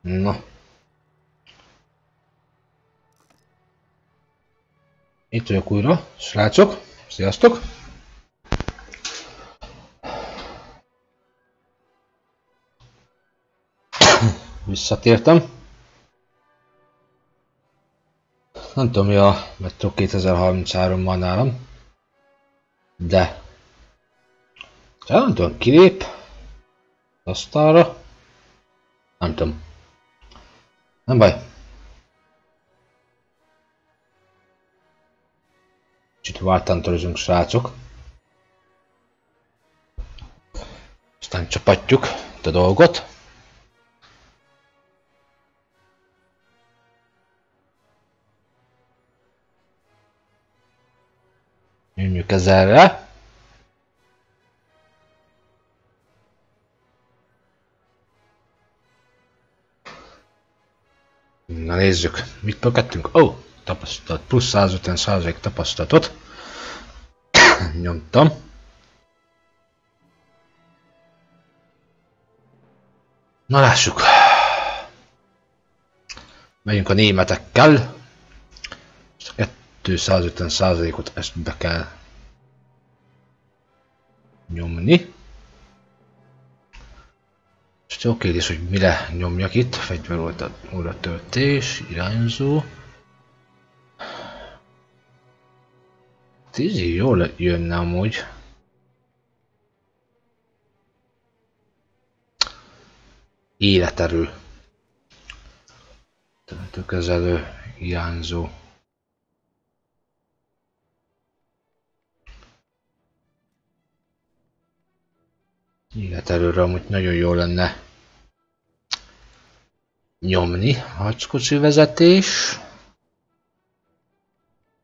Na. Itt vagyok újra, srácok. Sziasztok! Visszatértem. Nem tudom mi a Metro 2033 van nálam. De. Nem tudom, kilép. Asztalra. Nem tudom. Nem baj. Kicsit váltántorozunk srácok. Aztán csapatjuk a dolgot. Nyomjuk ezerre. Na nézzük, mit pökettünk? Ó, oh, tapasztalat, plusz 150 százalék tapasztalatot. Nyomtam. Na lássuk. Megyünk a németekkel. 250 százalékot ezt be kell nyomni. És jó kérdés, hogy mire nyomjak itt. Fegyver óra töltés, irányzó. Tízi jól jönne amúgy. Életerő. Töltőkezelő, irányzó. Életerőre amúgy nagyon jó lenne nyomni. Harckocsi vezetés.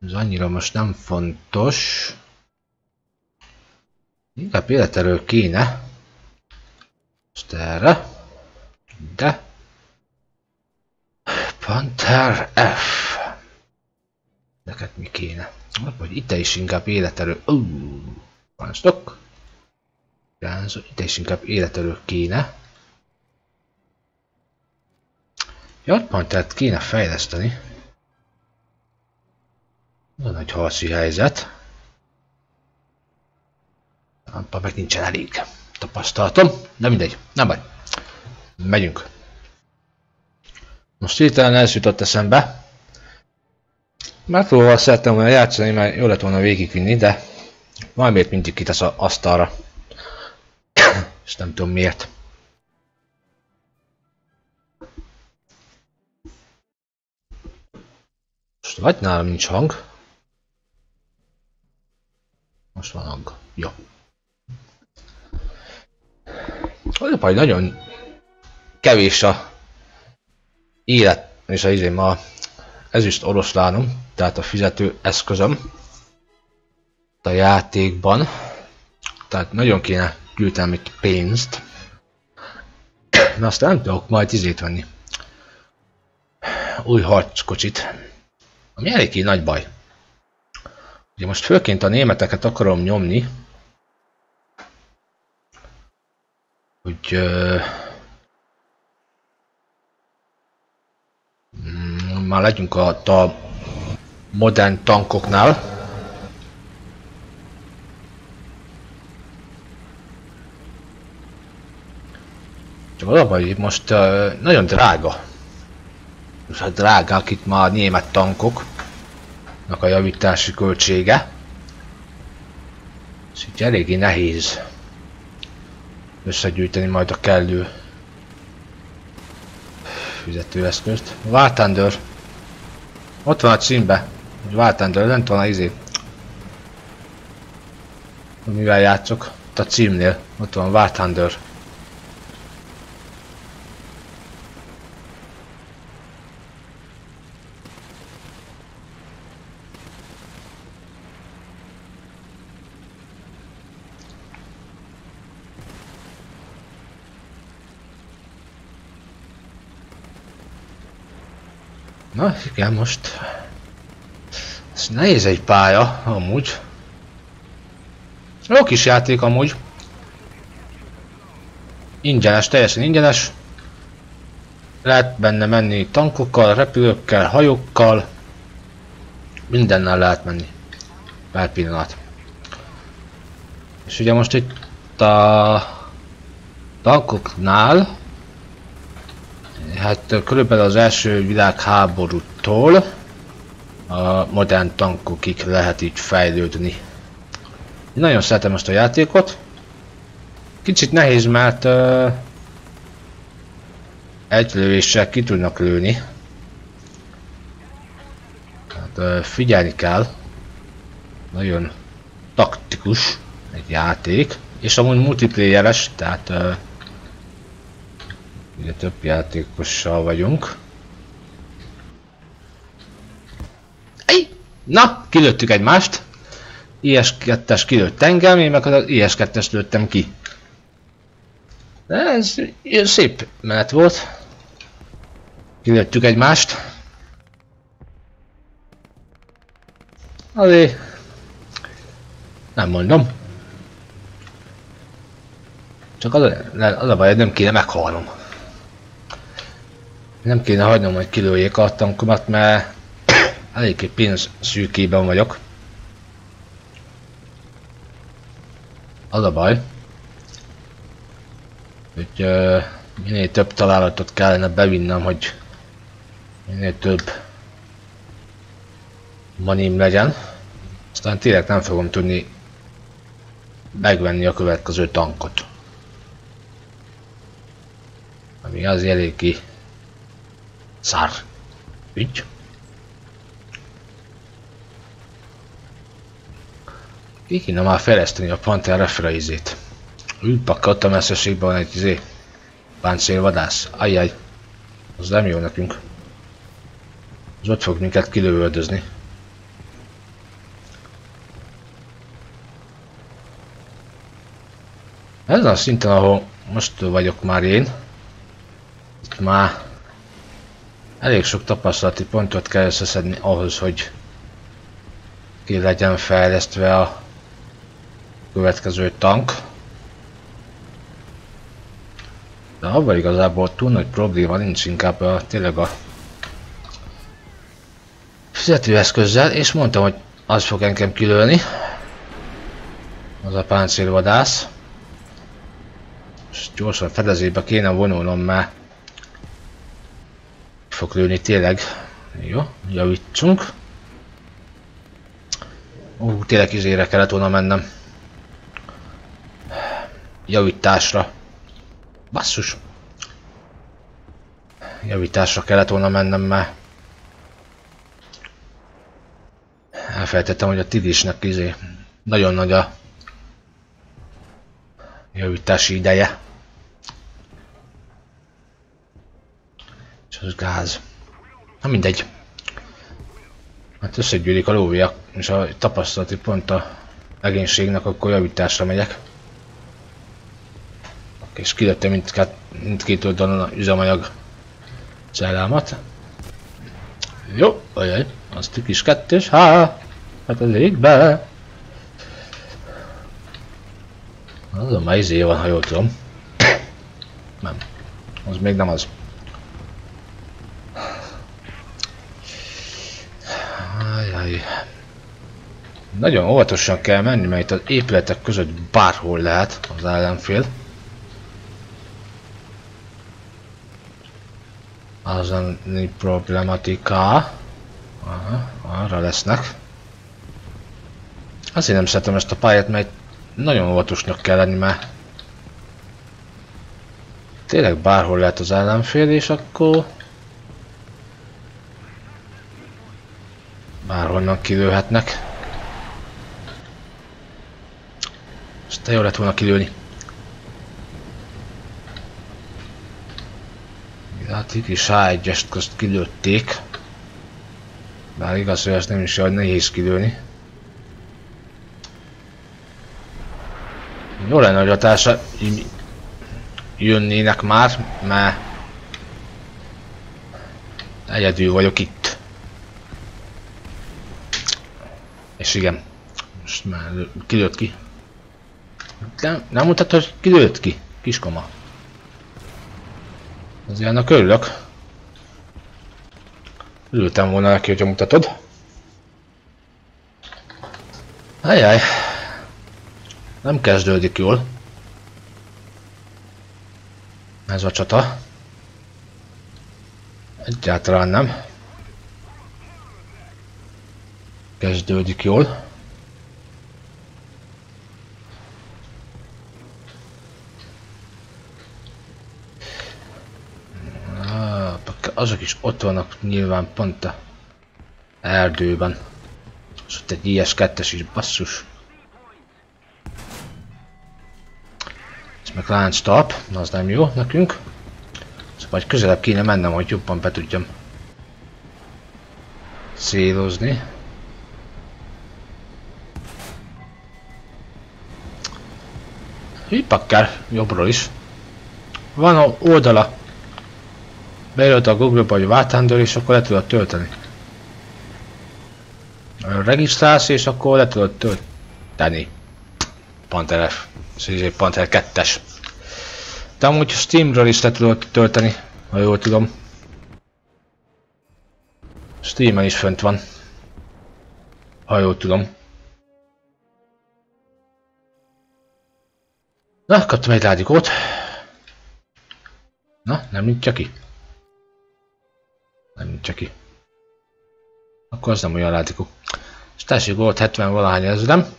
Ez annyira most nem fontos. Inkább életerő kéne. Most erre. De. Panther F. Neked mi kéne? Vagy itt is inkább életerő. Uh, van stock. Gázol, ide is inkább életerő kéne. tehát kéne fejleszteni. Van egy harci helyzet. Abban meg nincsen elég tapasztalatom, de mindegy, nem baj. Megyünk. Most hirtelen ez jutott eszembe. Metróval szerettem volna játszani, mert jó lett volna végigvinni, de valamiért mindig kitesz a asztalra és nem tudom miért. Most vagy nálam nincs hang. Most van hang. Jó. Az a nagyon kevés a élet és a izém a ezüst oroszlánom, tehát a fizető eszközöm a játékban. Tehát nagyon kéne küldtem egy pénzt. Na azt nem tudok majd izét venni. Új harckocsit. Ami eléggé nagy baj. Ugye most főként a németeket akarom nyomni. Hogy... Uh, már legyünk a, a modern tankoknál. Csak az a baj, hogy most uh, nagyon drága. Most hát drágák itt már német tankoknak a javítási költsége. És így eléggé nehéz összegyűjteni majd a kellő fizetőeszközt. Váltándör. Ott van a címbe. Váltándör, nem van a izé. Mivel játszok? Ott a címnél. Ott van Váltándör. Na igen, most... Ez nehéz egy pálya, amúgy. Jó kis játék amúgy. Ingyenes, teljesen ingyenes. Lehet benne menni tankokkal, repülőkkel, hajókkal. Mindennel lehet menni. Pár pillanat. És ugye most itt a tankoknál hát körülbelül az első világháborútól a modern tankokig lehet így fejlődni. Én nagyon szeretem ezt a játékot. Kicsit nehéz, mert uh, egy lövéssel ki tudnak lőni. Hát uh, figyelni kell. Nagyon taktikus egy játék. És amúgy multiplayeres, tehát uh, ugye több játékossal vagyunk. Ej! Na, kilőttük egymást. IS-2-es kilőtt engem, én meg az IS-2-es lőttem ki. De ez szép menet volt. Kilőttük egymást. Azért nem mondom. Csak az a, az a baj, hogy nem kéne meghalnom. Nem kéne hagynom, hogy kilőjék a tankomat, mert eléggé pénz szűkében vagyok. Az a baj, hogy minél több találatot kellene bevinnem, hogy minél több manim legyen. Aztán tényleg nem fogom tudni megvenni a következő tankot. Ami az eléggé szár ügy. Ki kéne már fejleszteni a Panther refraizét. Úgy ott a messzeségben van egy izé. Páncélvadász. Ajjaj. Az nem jó nekünk. Az ott fog minket kilövöldözni. Ezen a szinten, ahol most vagyok már én, itt már elég sok tapasztalati pontot kell összeszedni ahhoz, hogy ki legyen fejlesztve a következő tank. De abban igazából túl nagy probléma nincs, inkább a, tényleg a fizetőeszközzel, és mondtam, hogy az fog engem kilőni. Az a páncélvadász. És gyorsan fedezébe kéne vonulnom, mert fog lőni tényleg. Jó, javítsunk. Ú, tényleg izére kellett volna mennem. Javításra. Basszus. Javításra kellett volna mennem, mert elfelejtettem, hogy a Tidisnek izé nagyon nagy a javítási ideje. Az gáz. Na mindegy. Hát összegyűlik a lóviak, és a tapasztalati pont a legénységnek, akkor javításra megyek. És kilőtte mindkét, mindkét oldalon a üzemanyag cellámat. Jó, ajaj, azt kis kettős, há, hát ez ég be. Azon már izé van, ha jól tudom. Nem, az még nem az. Ajaj. Nagyon óvatosan kell menni, mert itt az épületek között bárhol lehet az ellenfél. Azani problematika. Aha, arra lesznek. Azért nem szeretem ezt a pályát, mert nagyon óvatosnak kell lenni, mert tényleg bárhol lehet az ellenfél, és akkor bárhonnan kilőhetnek. És te jó lett volna kilőni. Hát itt is H1-est közt kilőtték. Bár igaz, hogy ezt nem is olyan nehéz kilőni. Jó lenne, hogy a társa jönnének már, mert egyedül vagyok itt. És igen, most már kilőtt ki. Nem, nem mutatod, hogy kilőtt ki, kiskoma. Azért annak örülök. Ültem volna neki, hogyha mutatod. Ajaj. Nem kezdődik jól. Ez a csata. Egyáltalán nem. Kezdődik jól. Azok is ott vannak nyilván pont a erdőben. És ott egy IS-2-es is, basszus. Ez meg lánc talp, na az nem jó nekünk. Szóval vagy közelebb kéne mennem, hogy jobban be tudjam szélozni. Hüppakker, jobbról is. Van oldala beírod a Google-ba, hogy Váltándor, és akkor le tudod tölteni. Regisztrálsz, és akkor le tudod tölteni. Panther F. Panther 2-es. De amúgy Steamről is le tudod tölteni, ha jól tudom. Steamen is fönt van. Ha jól tudom. Na, kaptam egy ládikót. Na, nem nyitja ki. Nem csak ki. Akkor az nem olyan látikó. És tessék, volt 70 valahány ezrem.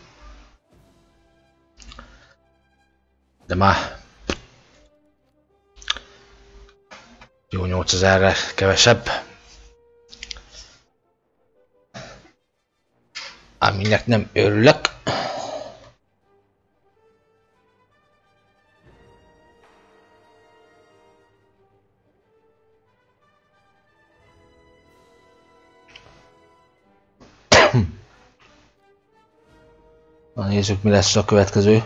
De már jó 8000-re kevesebb. Aminek nem örülök. Nézzük mi lesz a következő.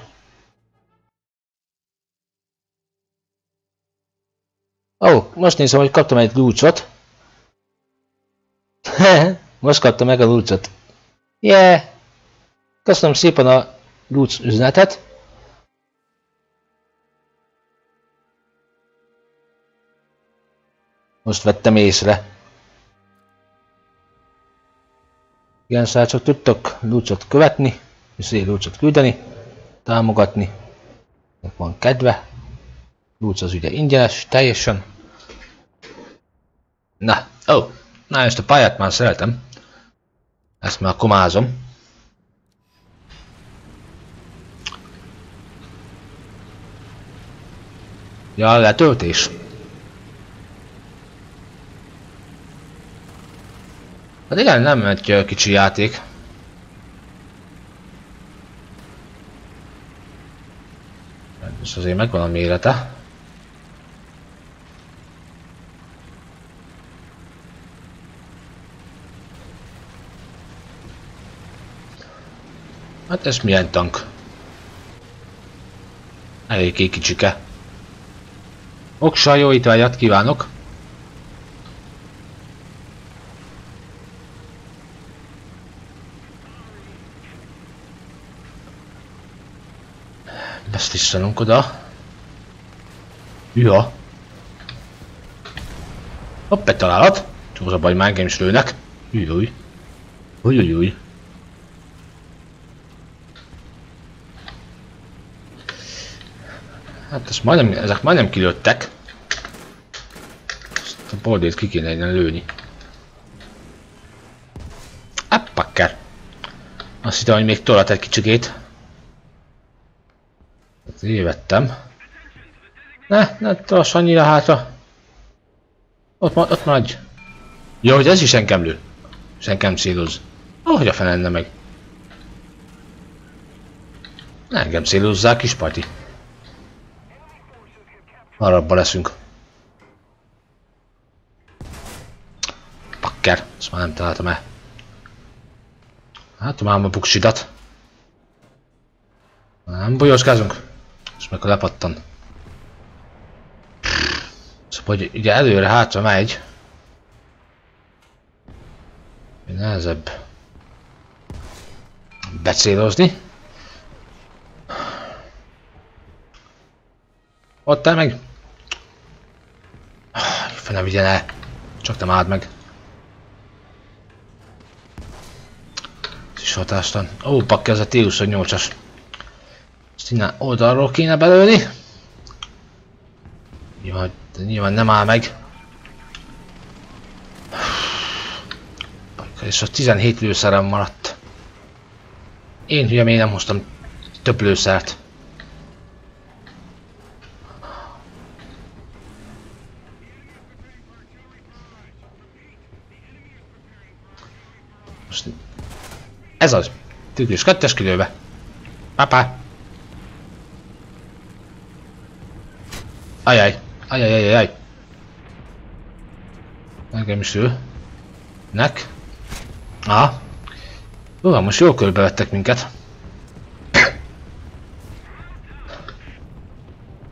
Ó, oh, most nézem, hogy kaptam egy lúcsot. most kaptam meg a lúcsot. Yeah! Köszönöm szépen a lúcs üzenetet. Most vettem észre. Igen, csak tudtok lúcsot követni és Lúcsot küldeni, támogatni, van kedve, Lúcs az ugye ingyenes, teljesen. Na, ó, oh, na ezt a pályát már szeretem. Ezt már komázom. Ja, letöltés. Hát igen, nem egy kicsi játék. És azért megvan a mérete. Hát ez milyen tank? Eléggé kicsike. Oksa, jó étvágyat kívánok! Ezt visszanunk oda. Ja. Hopp, egy találat. Csak az a baj, már is lőnek. Ujjúj. Ujjúj. Hát ezt majdnem, ezek majdnem kilőttek. Ezt a boldét ki kéne innen lőni. Appakker. Azt hittem, hogy még tolat egy kicsikét. Tévedtem. Ne, ne tarts annyira hátra. Ott, ott maradj. Jó, hogy ez is engem lő. És céloz. Ahogy a felenne meg. Engem célozzák, kis parti. Arabba leszünk. Pakker, ezt már nem találtam el. Hát már a buksidat. Nem bolyóskázunk. És meg lepattan. Szóval, hogy ugye előre, hátra megy. Nehezebb becélozni. Ott el meg. Fel ne vigyen el. Csak nem álld meg. Ez is hatástan. Ó, pakke, ez a T28-as. Innen oldalról kéne belőni. Nyilván, nyilván nem áll meg. És a 17 lőszerem maradt. Én hülye még nem hoztam több lőszert. Ez az. Tükrös kettes kilőve. Papá. Ajaj. Ajaj, ajaj, ajaj. Engem is ő. Nek. Aha. Jó, most jól körbevettek minket.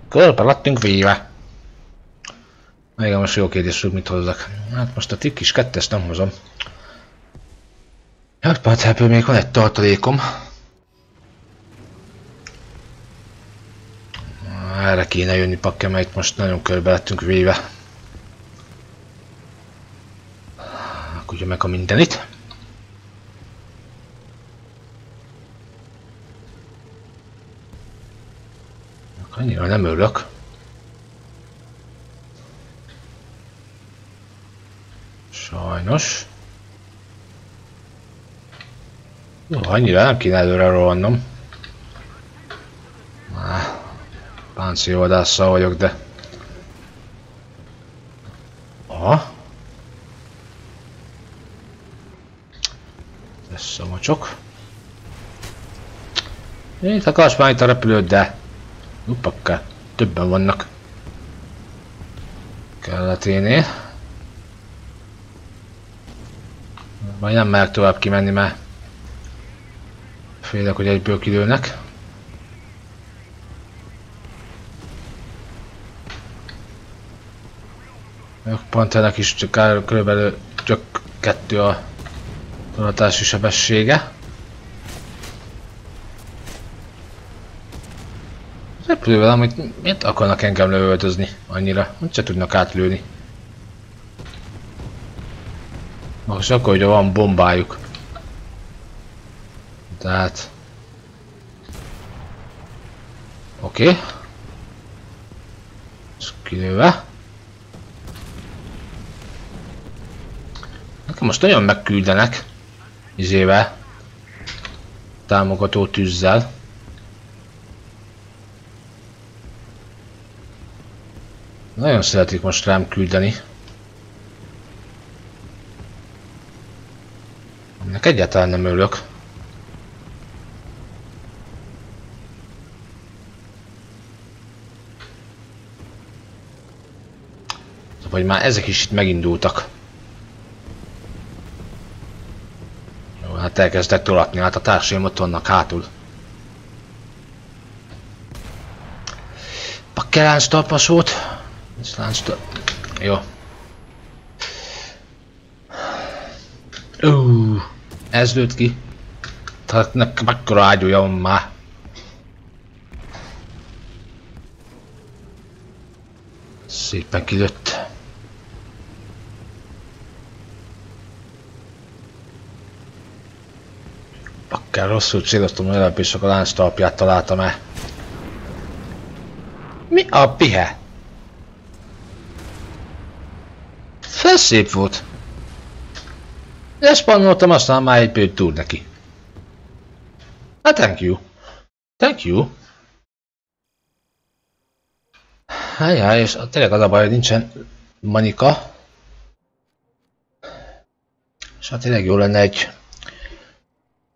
Körbe lettünk véve. Igen, most jó kérdés, hogy mit hozzak. Hát most a tik kis kettes nem hozom. Hát ebből még van egy tartalékom. Erre kéne jönni pakke, mert most nagyon körbe lettünk véve. Akkor meg a mindenit. Annyira nem örülök. Sajnos. Jó, annyira nem kéne előre rohannom. Páncélvadásszal vagyok, de... Aha. Lesz a mocsok. Itt akarsz már itt a repülőt, de... Upakká, többen vannak. Kelleténél. Majd nem merek tovább kimenni, mert félek, hogy egyből kilőnek. Ennek is csak körülbelül csak kettő a tolatási sebessége. Repülővel amit miért akarnak engem lövöldözni annyira? Hogy se tudnak átlőni. Most akkor, hogy van bombájuk. Tehát... Oké. Okay. Kilőve. Most nagyon megküldenek. Izével. Támogató tűzzel. Nagyon szeretik most rám küldeni. Ennek egyáltalán nem örülök. Vagy már ezek is itt megindultak. Elkezdett tolatni, hát a társaim ott vannak hátul. Pakkelánc talpas volt. Ez láncstól. Jó. Uh, ez lőtt ki. Tehát nekem akkora ágyúja van már. Szépen kilőtt. Akár rosszul céloztam előbb, és a lánc talpját találtam el. Mi a pihe? Ez szép volt. Lespannoltam, aztán már egy bőt túr neki. Hát thank you. Thank you. Hájá, és tényleg az a baj, hogy nincsen manika. És hát tényleg jó lenne egy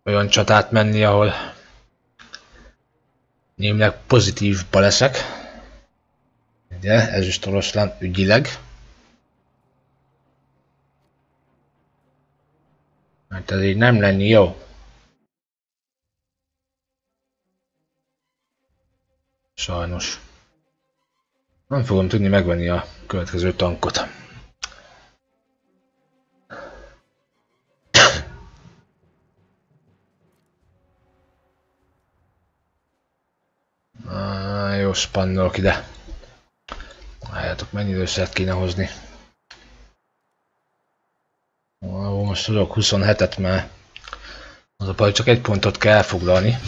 olyan csatát menni, ahol némileg pozitívba leszek. Ugye, ez is oroszlán ügyileg. Hát ez így nem lenni jó. Sajnos. Nem fogom tudni megvenni a következő tankot. Ah, jó, spannolok ide. Látjátok, mennyi időszert kéne hozni most tudok 27-et, mert Az a baj, csak egy pontot kell elfoglalni.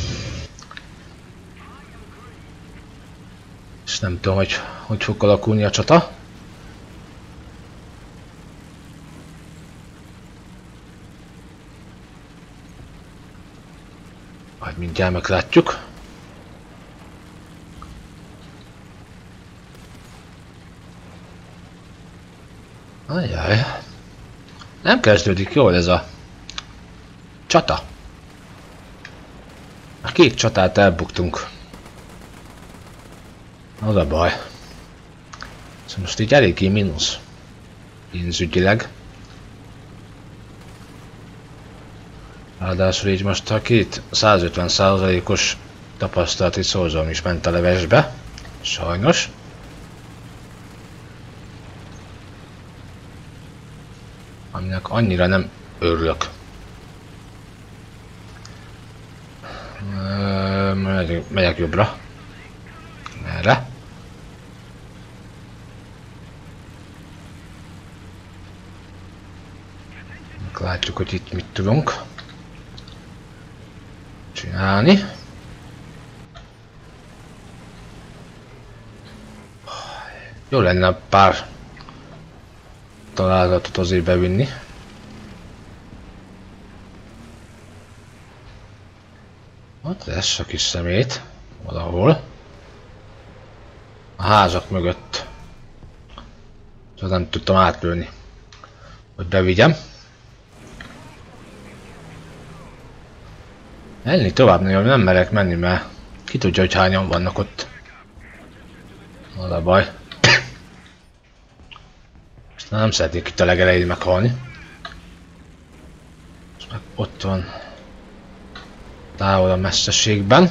És nem tudom, hogy hogy fog alakulni a csata. Majd mindjárt meglátjuk. Ajaj. Nem kezdődik jól ez a csata. A kék csatát elbuktunk. Az a baj. Szóval most így eléggé mínusz. Pénzügyileg. Ráadásul így most a két 150%-os tapasztalati szorzom is ment a levesbe. Sajnos. Aminek annyira nem örülök. Megyek, megyek jobbra. Erre. Látjuk, hogy itt mit tudunk csinálni. Jó lenne pár találatot azért bevinni. Ott lesz a kis szemét valahol. A házak mögött. Szóval nem tudtam átlőni. Hogy bevigyem. Enni tovább nagyon nem merek menni, mert ki tudja, hogy hányan vannak ott. Az a baj. Nem szeretnék itt a legelején meghalni. És meg ott van. Távol a messzeségben.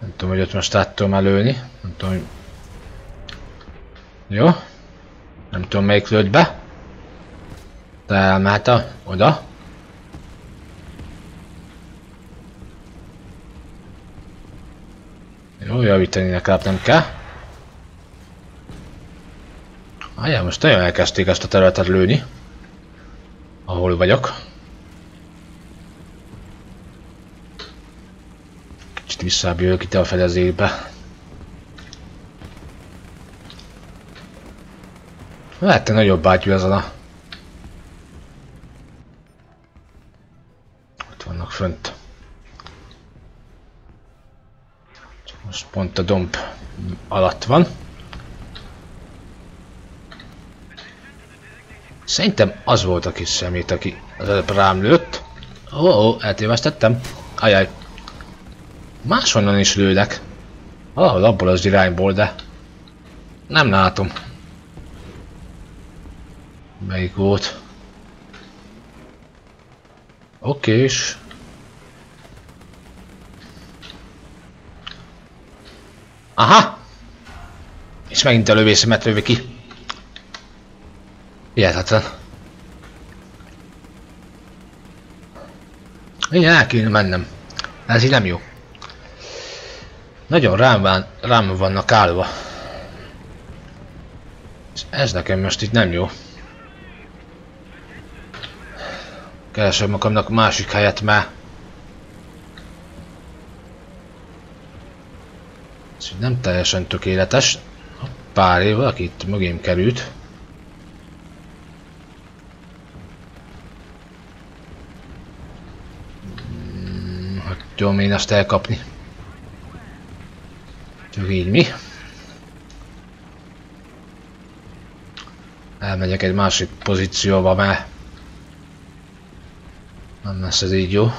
Nem tudom, hogy ott most át tudom előni. Nem tudom, hogy... Jó. Nem tudom, melyik lőtt be. De elmehet oda. Jó, javítani legalább nem kell. Ajá, most nagyon elkezdték ezt a területet lőni. Ahol vagyok. Kicsit visszább jövök itt a fedezékbe. Lehetne nagyobb bátyú ezen a fönt. Most pont a domb alatt van. Szerintem az volt a kis szemét, aki az előbb rám lőtt. Ó, oh, oh, eltévesztettem. Ajaj. Máshonnan is lőlek. Valahol abból az irányból, de nem látom. Melyik volt? Oké, és Aha! És megint a lövészemet lövi ki. Hihetetlen. Igen, el kéne mennem. Ez így nem jó. Nagyon rám, van, rám vannak állva. És ez nekem most itt nem jó. Keresem magamnak másik helyet, mert nem teljesen tökéletes. Pár év, aki itt mögém került. Hmm, hogy tudom én ezt elkapni. Csak így mi. Elmegyek egy másik pozícióba, mert nem lesz ez így jó.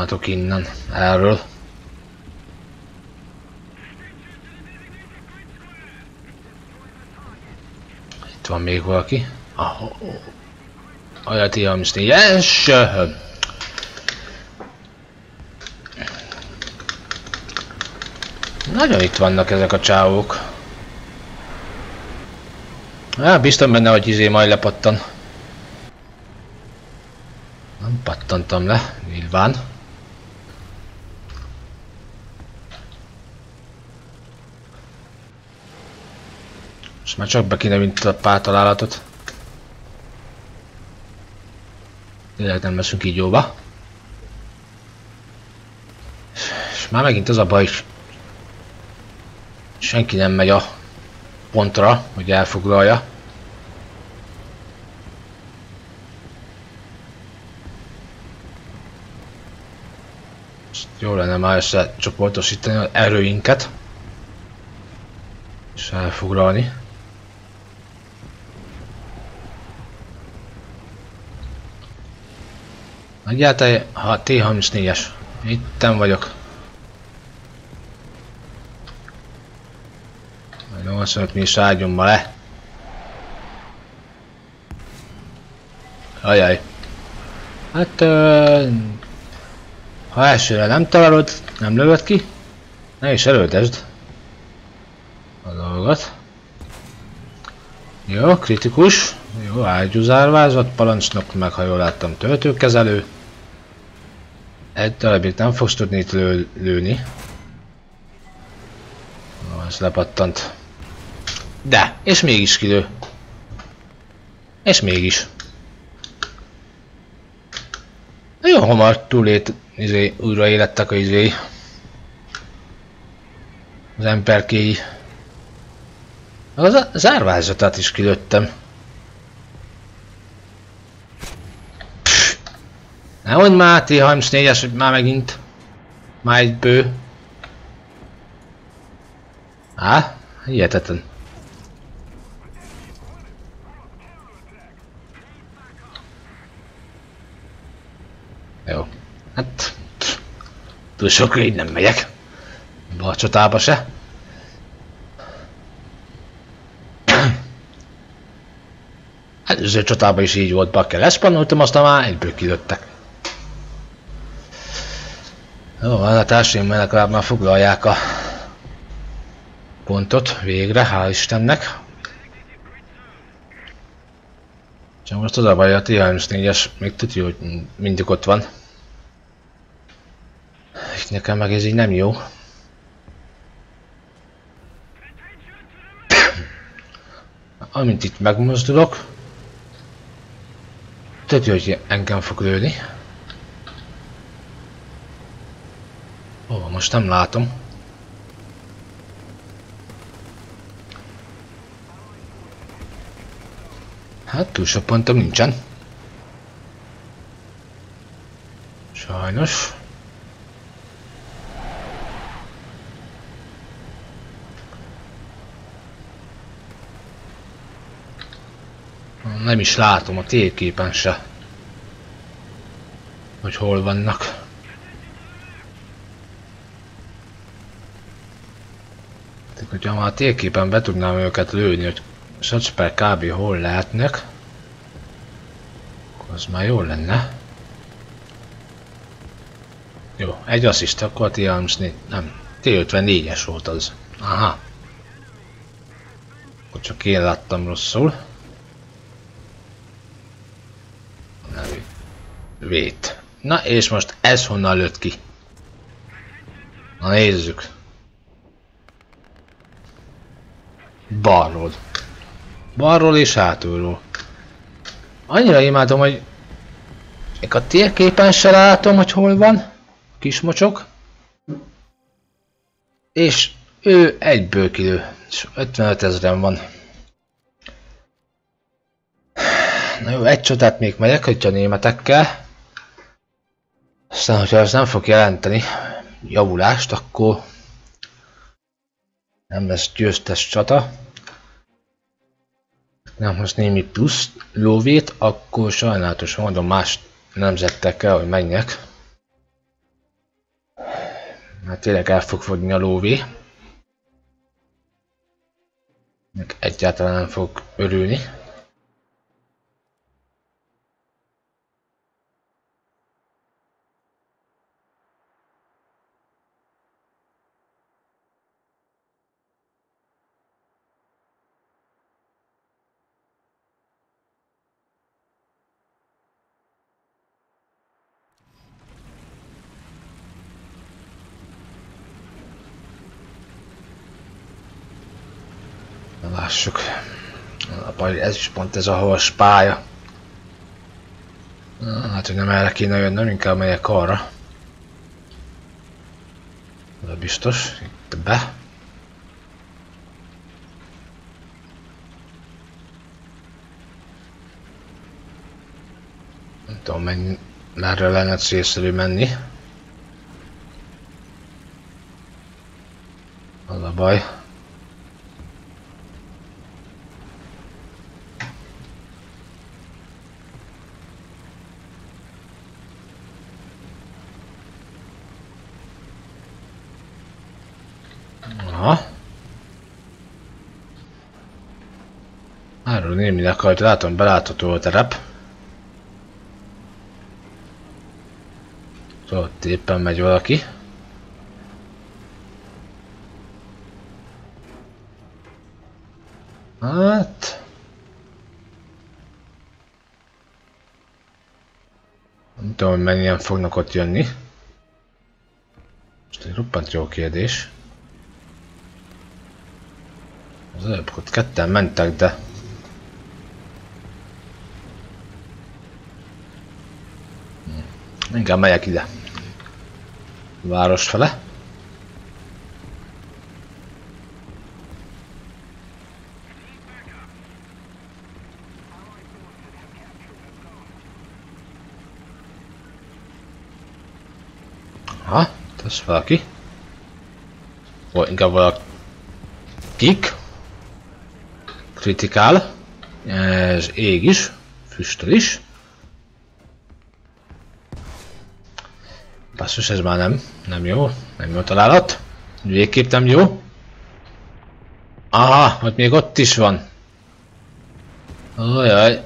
Támadok innen, erről. Itt van még valaki. Ah, oh, oh. Olyat ilyen, yes! Nagyon itt vannak ezek a csávók. Á, biztos benne, hogy izé majd lepattan. Nem pattantam le, nyilván. Már csak be kéne mint a pár találatot. Tényleg nem leszünk így jóba. És már megint az a baj, hogy senki nem megy a pontra, hogy elfoglalja. Jó lenne már összecsoportosítani az erőinket. És elfoglalni. Nagyjából ha T-34-es. Itten vagyok. 85 mi ágyom ma le. Ajaj. Hát... Uh, ha elsőre nem találod, nem lövöd ki, ne is elődesd a dolgot. Jó, kritikus. Jó, ágyúzárvázat, parancsnok, meg ha jól láttam, töltőkezelő. Egy darabig nem fogsz tudni itt lő, lőni. Ó, ez lepattant. De, és mégis kilő. És mégis. Jó hamar túlét izé, újra élettek a izé. Az emberkéi. Az zárvázatát is kilőttem. Nehogy már T34-es, hogy már megint. Már egy bő. Á, hihetetlen. Jó. Hát... Túl sok így nem megyek. Be a csatába se. Előző csatában is így volt, bakker. Leszpannoltam, aztán már egyből kilőttek. Jó, van a társaim legalább már foglalják a pontot végre, hál' Istennek. Csak most az a baj, a T34-es még tudja, hogy mindig ott van. Nekem meg ez így nem jó. Amint itt megmozdulok, tudja, hogy engem fog lőni. Ó, most nem látom. Hát túl sok pontom nincsen. Sajnos. Nem is látom a térképen se, hogy hol vannak. Hogyha már a térképen be tudnám őket lőni, hogy Sacsper kb. hol lehetnek, akkor az már jó lenne. Jó, egy asszist, akkor a T-34, nem, T-54-es volt az. Aha. Akkor csak én láttam rosszul. Vét. Na és most ez honnan lőtt ki? Na nézzük. Balról. Balról és hátulról. Annyira imádom, hogy a térképen se látom, hogy hol van. Kis mocsok. És ő egyből kilő. És 55 ezeren van. Na jó, egy csodát még megyek, hogy a németekkel. Aztán, hogyha ez nem fog jelenteni javulást, akkor nem lesz győztes csata. Nem most némi plusz lóvét, akkor sajnálatos mondom más nemzettekkel, hogy menjek. Mert tényleg el fog fogni a lóvé. Meg egyáltalán nem fog örülni. Lássuk. Ez is pont ez a hals pálya. Hát, hogy nem erre kéne jönnöm, inkább megyek arra. De biztos. Itt be. Nem tudom, mennyi, merre lenne célszerű menni. Az a baj. Aha. Erről némileg hajt, látom belátható a terep. Szóval ott éppen megy valaki. Hát... Nem tudom, hogy mennyien fognak ott jönni. Most egy roppant jó kérdés. Az előbb ott ketten mentek, de... Inkább megyek ide. Város fele. Ha, ez valaki. Vagy inkább valakik. Kritikál. Ez ég is. Füstöl is. Basszus, ez már nem, nem jó. Nem jó találat. Végképp nem jó. Aha, hogy még ott is van. Ojaj.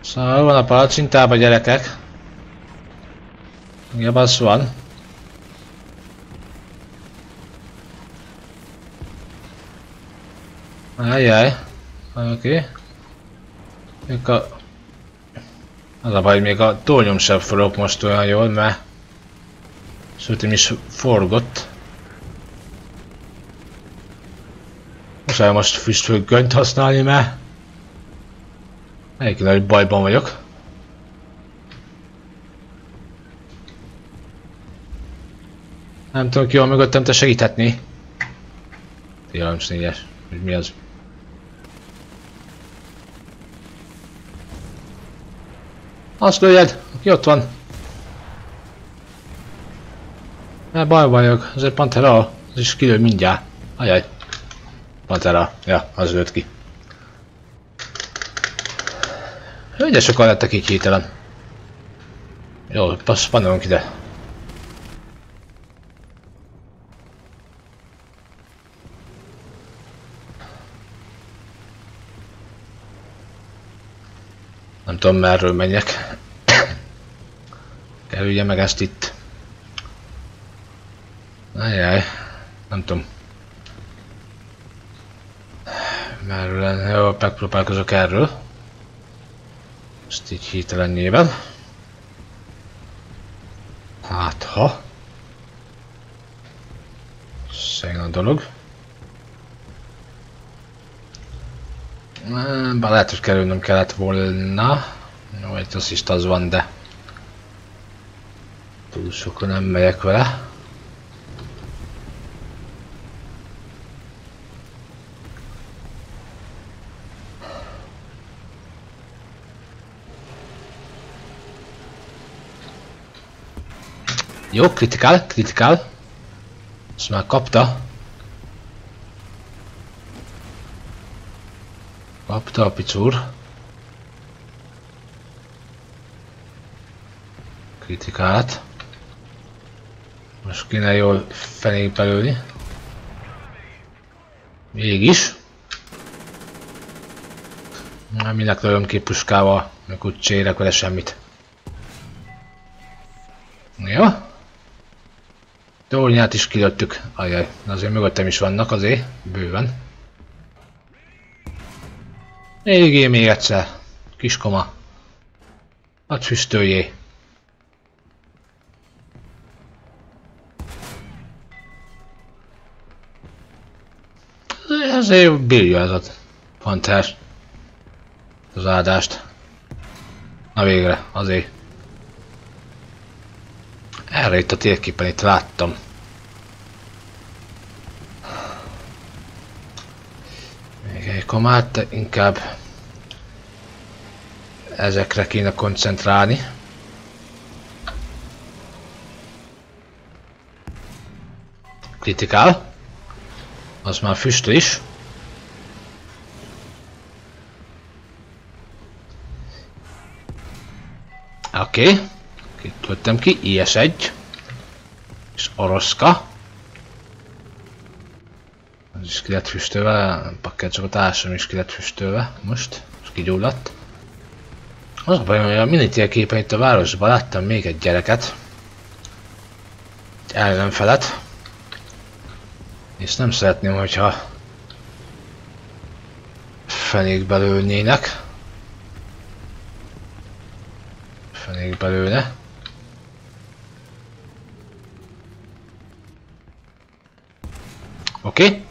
Szóval van a palacsintában gyerekek. Igen, az van. Ajjaj. Oké. Okay. a... Az a baj, még a tólnyom sem forog most olyan jól, mert... Szültem is forgott. Muszáj most füstfőgönyt használni, mert... Melyik nagy bajban vagyok. Nem tudom ki van mögöttem, te segíthetni. Tényleg 4-es. Mi az? Azt lőjed, aki ott van. Ne baj vagyok, egy Pantera, az is kilő mindjárt. Ajaj. Pantera, ja, az lőtt ki. Ugye sokan lettek így hételen. Jó, passz, panolunk ide. Nem tudom merről menjek. Kerülje meg ezt itt. Ajjaj, nem tudom. Merről jó, megpróbálkozok erről. Ezt így hirtelenjében. Hát ha. Szegény a dolog. Bár lehet, hogy kerülnöm kellett volna. Jó, egy asszist az van, de túl sokan nem megyek vele. Jó, kritikál, kritikál. Ezt már kapta. Kapta a picúr. Kritikát. Most kéne jól fenék belőni. Mégis. Nem minek lövöm ki puskával, meg úgy csérek vele semmit. Jó. Tornyát is kilőttük. Ajaj, azért mögöttem is vannak azért, bőven. Égé még egyszer. Kiskoma. Hadd füstöljé. Ezért bírja ez a Panther az áldást. Na végre, azért. Erre itt a térképen itt láttam. Még egy komát, de inkább ezekre kéne koncentrálni. Kritikál. Az már füstöl is. Oké. Okay. Kitöltem ki. IS-1. És oroszka. Az is ki lett füstölve. Pakket csak a társam is ki lett füstölve. Most. És kigyulladt. Az a baj, hogy a minitér képen itt a városban láttam még egy gyereket. Egy ellenfelet. És nem szeretném, hogyha fenék belőnének. Fenék belőle. Oké. Okay.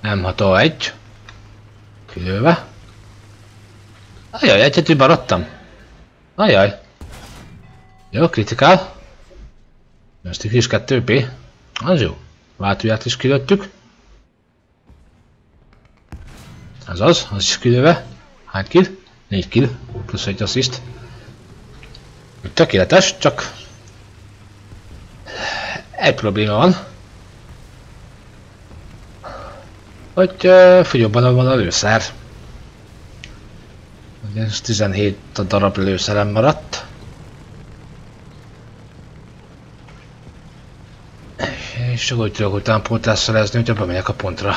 Nem ható egy. Kilőve. Ajaj, egyetül maradtam. Ajaj. Jó, kritikál. Most is 2P. Az jó. Váltóját is kilőttük. Az az, az is kilőve. Hány kill? 4 kill, plusz egy assziszt. Tökéletes, csak egy probléma van. Hogy uh, fogyóban van a lőszer. Ugye ez 17 darab lőszerem maradt. És úgy tudok utánpótlást szerezni, hogyha bemegyek a pontra.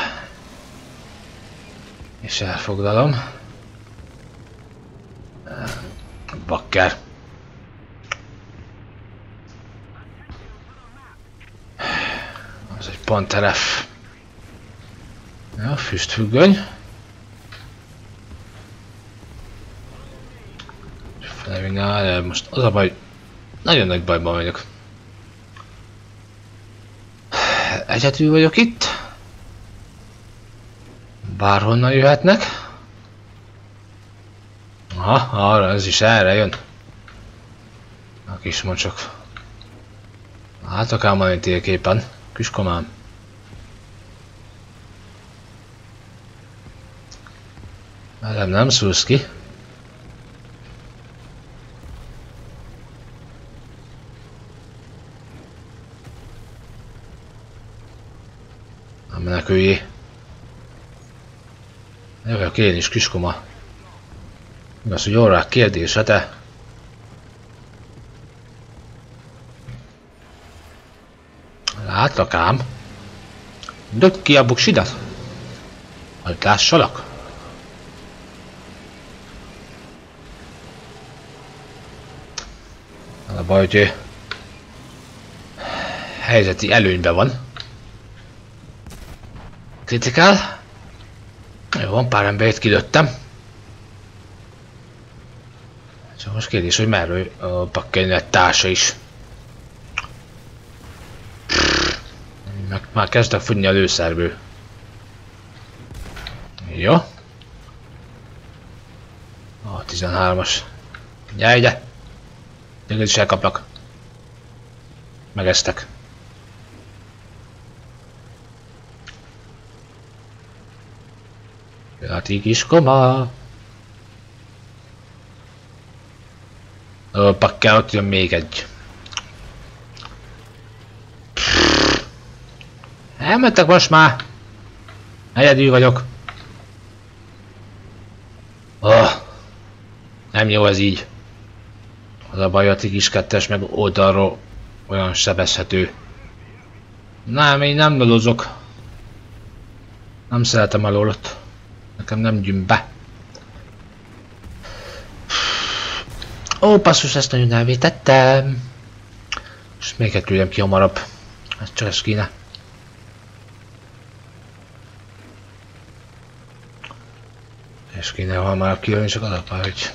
És elfoglalom. Bakker. Az egy panteref. Ja, füstfüggöny. Felevinál, most az a baj, nagyon nagy bajban vagyok. Egyetül vagyok itt. Bárhonnan jöhetnek. Aha, arra, ez is erre jön. A kis mocsok. Látok ám a térképen. Kiskomám. Velem nem szúrsz ki. meneküljé. Jövök én is, kiskoma. Igaz, hogy orrák kérdése, te? Látlak ám. Dög ki a buksidat. Hogy lássalak. A baj, hogy helyzeti előnyben van. Kritikál. Jó, van pár embert kilőttem. Csak most kérdés, hogy merről a pakkeny lett társa is. Meg már kezdek fogyni a lőszerből. Jó. A 13-as. Gyere ide! Téged is elkaplak. Megeztek. Pillanati kiskoma. Ó, pakkel, ott jön még egy. Elmentek most már. Egyedül vagyok. Oh, nem jó ez így. Az a baj, a kis kettes meg oldalról olyan sebezhető. Nem, én nem lolozok. Nem szeretem a lolot. Nekem nem gyűn be. Ó, passzus, ezt nagyon elvétettem. És még egy küldjem ki hamarabb. Ez csak ez kéne. És kéne hamarabb kijönni, csak az a hogy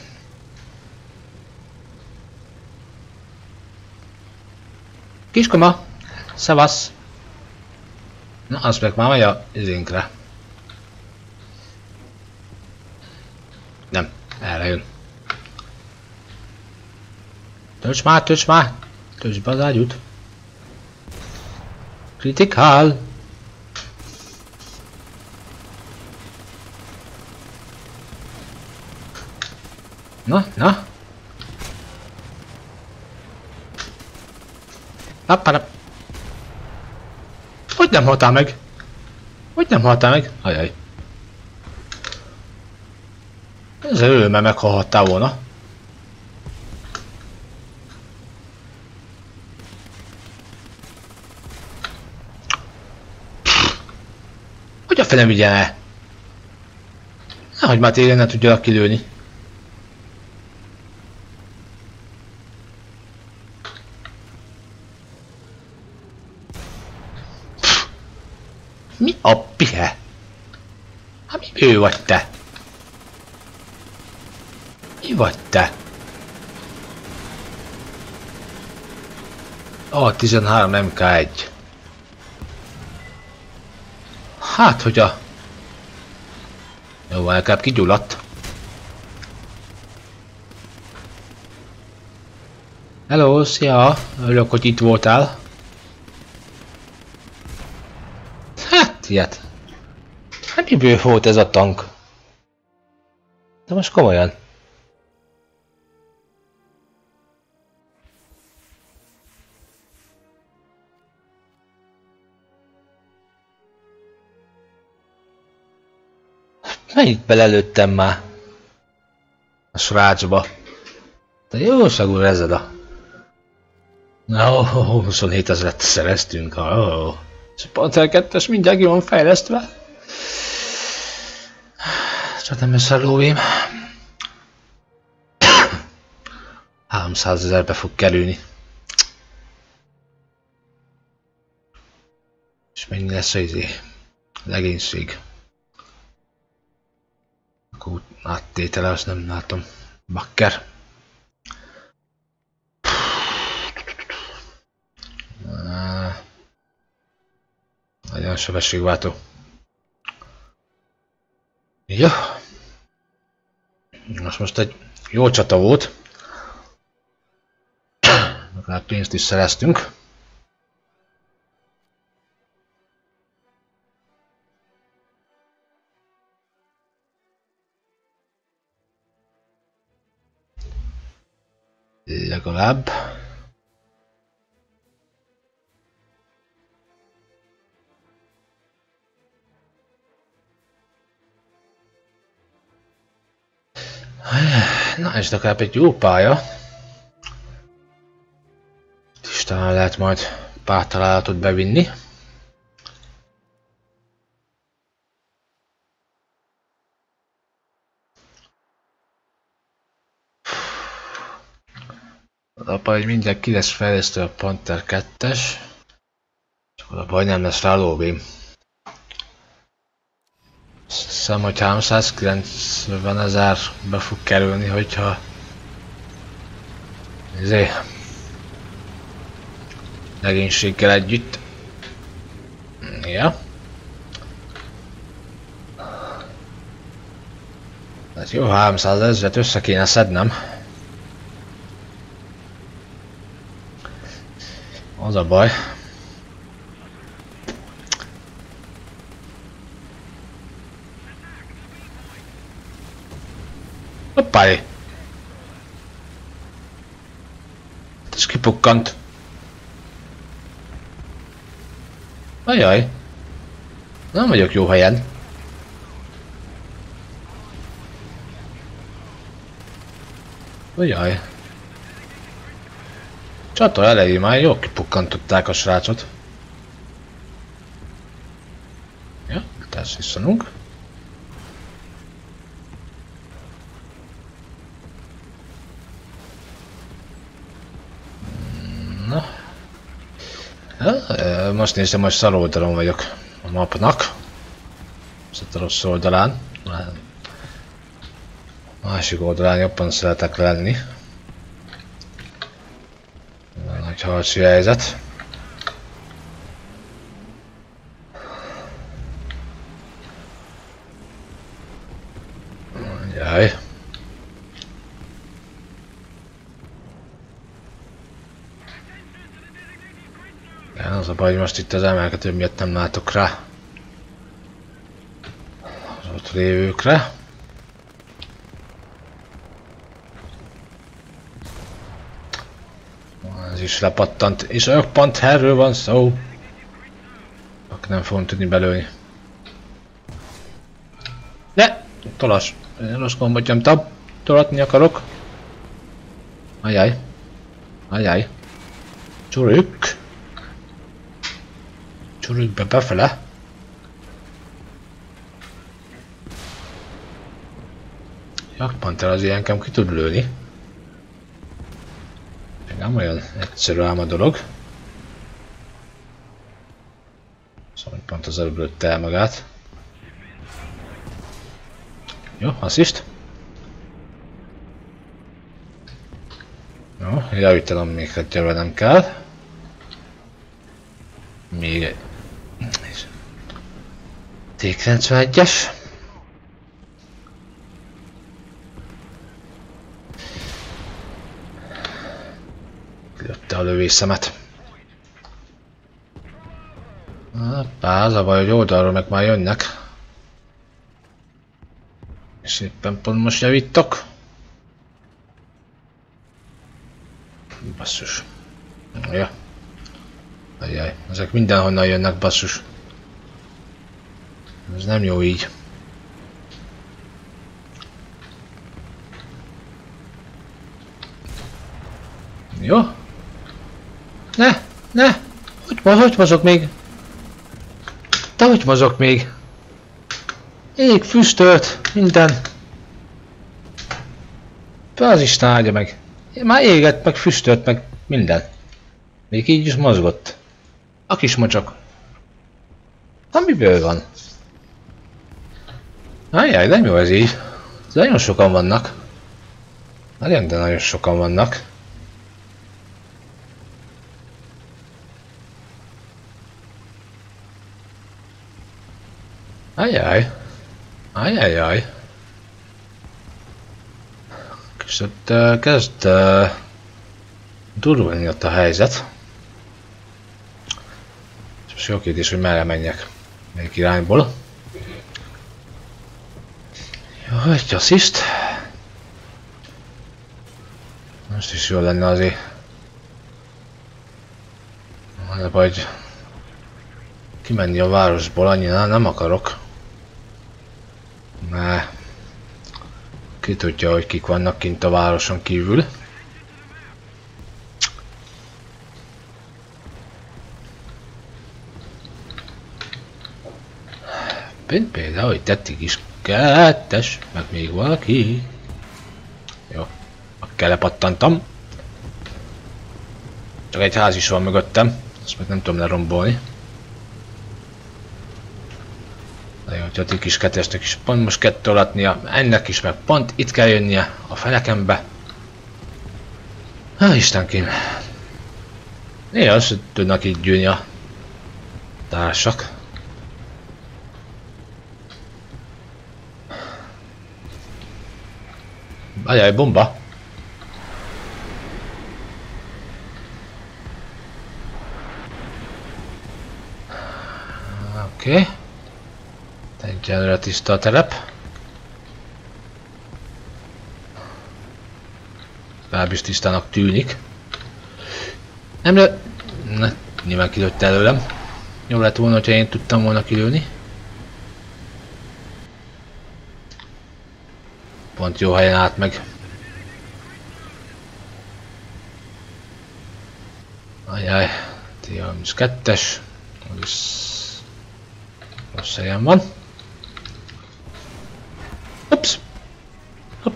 Kiskoma! Szevasz! Na, az meg már megy a izénkre. Nem, erre jön. Tölts már, tölts már! Tölts be az ágyút! Kritikál! Na, na! Appara! Hogy nem haltál meg? Hogy nem haltál meg? Ajaj. Ez ő, mert meghalhattál volna. Hogy a fene vigyen el? Nehogy már tényleg ne tudja kilőni. Mi a pihe? Hát mi ő vagy te? Mi vagy te? A 13 MK1. Hát, hogy a... Jó, inkább kigyulladt. Hello, szia! Örülök, hogy itt voltál. Hát, ilyet. Hát miből volt ez a tank? De most komolyan. Melyik belelőttem már? A srácsba. De jóságú rezeda. Na, oh, 27 ezeret szereztünk. Oh. És a Panther 2 mindjárt van fejlesztve. Csak nem össze a lóvém. 300 ezerbe fog kerülni. És mennyi lesz az izé? Legénység. Akkor áttétele, azt nem látom. Bakker. Nagyon sebességváltó. Ja. Most most egy jó csata volt. Akár pénzt is szereztünk. Legalább. Na, és legalább egy jó pálya. És talán lehet majd pár találatot bevinni. Apa hogy mindjárt ki lesz fejlesztő a Panther 2-es. Csak a baj nem lesz rá lóvém. Hiszem, hogy 390 ezer be fog kerülni, hogyha ezért legénységgel együtt. Ja. Hát jó, 300 ezeret össze kéne szednem. Az a baj. Hoppáj! Ez kipukkant. Ajaj. Nem vagyok jó helyen. Ajaj. Csata elején már jól kipukkantották a srácot. Ja, tesz visszanunk. Na. Ja, most nézem, hogy szar oldalon vagyok a mapnak. Ez a rossz oldalán. Másik oldalán jobban szeretek lenni egy harci helyzet. Jaj. Igen, az a baj, hogy most itt az emelkedő miatt nem látok rá. Az ott lévőkre. Is lepattant, és pont herről van szó. Akkor nem fogom tudni belőni. Ne! Tolas! Rossz gombot nyomtam. Tolatni akarok. Ajaj. Ajaj. Csurük. Csurük be befele. Jakpanter az ilyenkem ki tud lőni. Nem olyan egyszerű ám a dolog. Szóval pont az előbb lőtte el magát. Jó, asszist. Jó, javítanom még hát nem kell. Még egy... T91-es. Lőtte a lövészemet. Hoppá, az a baj, hogy oldalról meg már jönnek. És éppen pont most javítok. Basszus. Ja. Ajjaj, ezek mindenhonnan jönnek, basszus. Ez nem jó így. Jó? Ne, ne! Hogy, hogy mozog még? Te hogy mozog még? Ég, füstölt, minden. Te az Isten áldja meg. Már égett, meg füstölt, meg minden. Még így is mozgott. A kis mocsok. Na miből van? Ajjaj, nem jó ez így. Nagyon sokan vannak. Nagyon, de nagyon sokan vannak. Ajjaj. Ajjajjaj. És ott uh, kezd uh, durulni ott a helyzet. És jó kérdés, hogy merre menjek. Melyik irányból. Jó, egy asszist. Most is jó lenne azért. Van hogy kimenni a városból, annyira nem akarok. Ne. Ki tudja, hogy kik vannak kint a városon kívül. Pint például, hogy tettig is kettes, meg még valaki. Jó, a kelepattantam. Csak egy ház is van mögöttem, ezt meg nem tudom lerombolni. Hogy a kis kettesnek is pont most kettő alatnia, ennek is meg pont itt kell jönnie a felekembe. Há, Istenkém. Néha azt tudnak így gyűlni a társak. Ajaj, bomba! Oké. Okay. Egyelőre tiszta a telep. Legalábbis tisztának tűnik. Nem lő... Na, nyilván kilőtte előlem. Jó lett volna, hogyha én tudtam volna kilőni. Pont jó helyen állt meg. Ajaj, T32-es. Rossz helyen van.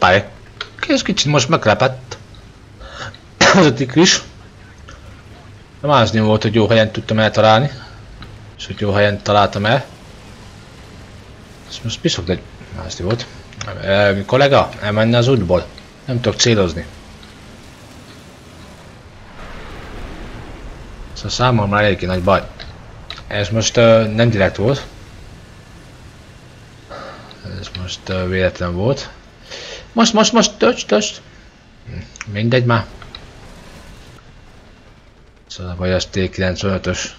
Hoppá, ez kicsit most meglepett. Az a tikris. Nem ázni volt, hogy jó helyen tudtam eltalálni. És hogy jó helyen találtam el. Ez most piszok, de ázni volt. E, kollega, elmenne az útból. Nem tudok célozni. Szóval számomra eléggé nagy baj. Ez most uh, nem direkt volt most uh, véletlen volt. Most, most, most, töcs, töcs. Mindegy már. Szóval vagy az T95-ös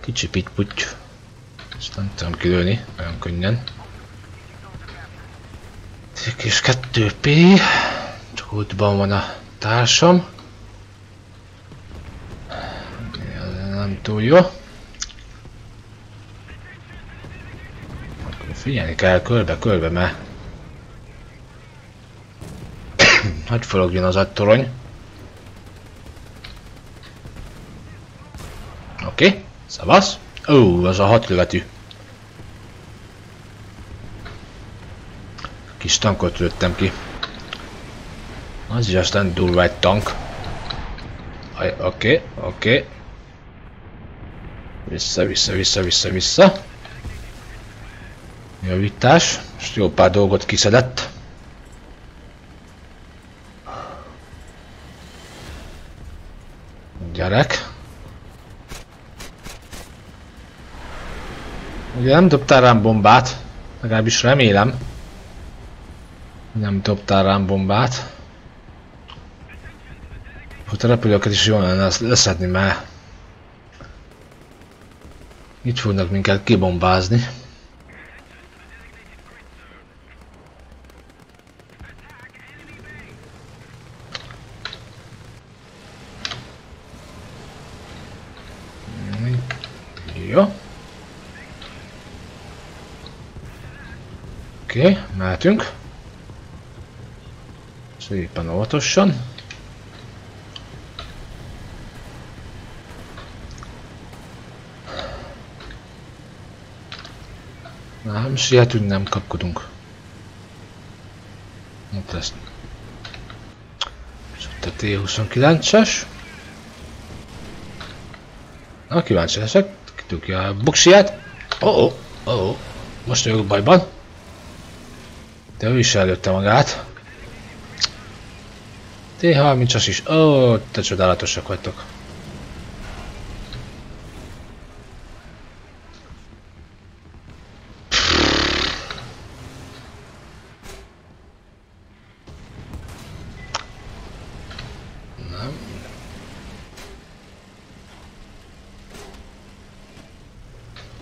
Kicsi pitty Ezt nem tudom kilőni, olyan könnyen. És 2P. Csak útban van a társam. Nem túl jó. Figyelni kell körbe-körbe, mert... Hogy forogjon az torony. Oké, okay. szavasz. Ó, az a hat lövetű. Kis tankot lőttem ki. Az is aztán durva egy tank. Oké, oké. Okay, okay. Vissza, vissza, vissza, vissza, vissza. Javítás. Most jó pár dolgot kiszedett. Ugye nem dobtál rám bombát, legalábbis remélem. Nem dobtál rám bombát. Hogy a repülőket is jól lenne leszedni, mert itt fognak minket kibombázni. Jó. Oké, okay, mehetünk. Szépen óvatosan. Nem sietünk, nem kapkodunk. Ott lesz. És ott a T29-es. Na, kíváncsi leszek. Kitúkja a buksiát. Oh, oh, oh, Most vagyok bajban. De ő is előtte magát. T30-as is. Ó, oh, te csodálatosak vagytok.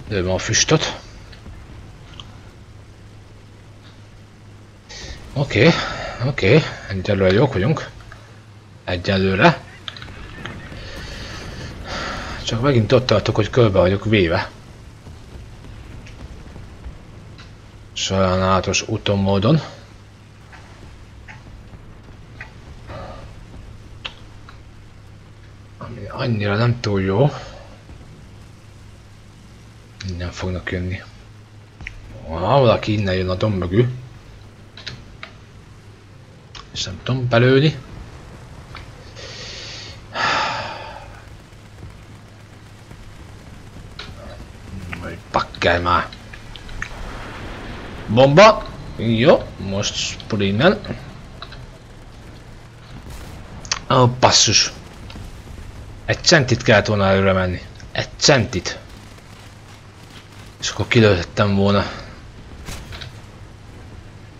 Lőm a füstöt. Oké, okay, oké, okay. egyelőre jók vagyunk. Egyelőre. Csak megint ott tartok, hogy körbe vagyok véve. Sajnálatos úton módon. Ami annyira nem túl jó. Innen fognak jönni. Ha valaki innen jön a domb mögül. És nem tudom belőni. Pakkel már. Bomba! Jó, most spurinnel. Ó, oh, passzus. Egy centit kellett volna előre menni. Egy centit. És akkor kilőttem volna.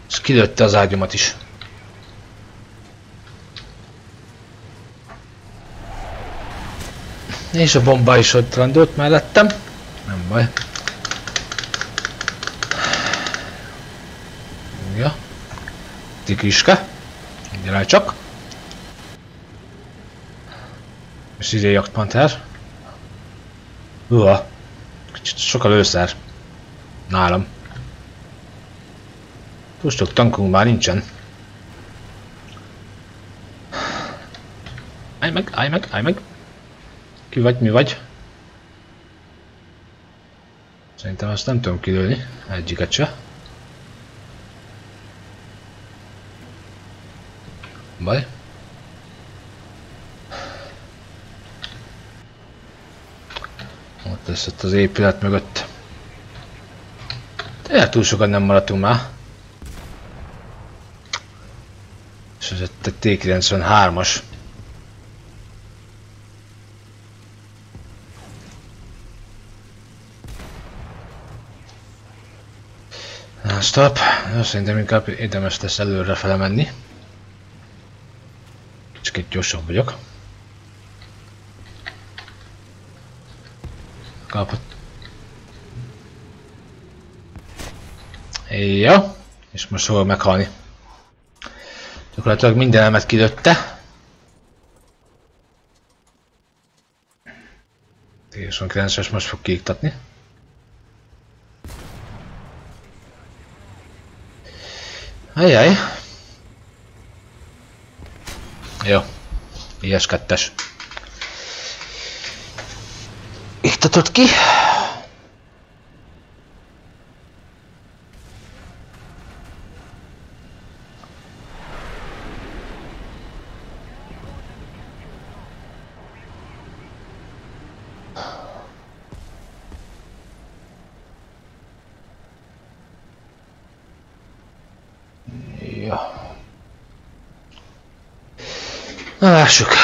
És kilőtte az ágyomat is. És a bomba is ott randolt mellettem. Nem baj. Ja. Tikiske. Gyere csak. És ide jaktpanter. Uha. Kicsit sok a lőszer. Nálam. Túl sok tankunk már nincsen. Állj meg, állj meg, állj meg. Ki vagy, mi vagy? Szerintem azt nem tudom kilőni. Egyiket se. Baj. Ott lesz ott az épület mögött. Tényleg túl sokan nem maradtunk már. És ez egy T93-as. Stop. Szerintem inkább érdemes lesz előre fele menni. Kicsit gyorsabb vagyok. Kapott. Ja, és most fogok meghalni. Gyakorlatilag minden elemet kilőtte. T29-es most fog kiiktatni. Ajaj. Jó. IS-2-es. Iktatott ki. Na lássuk.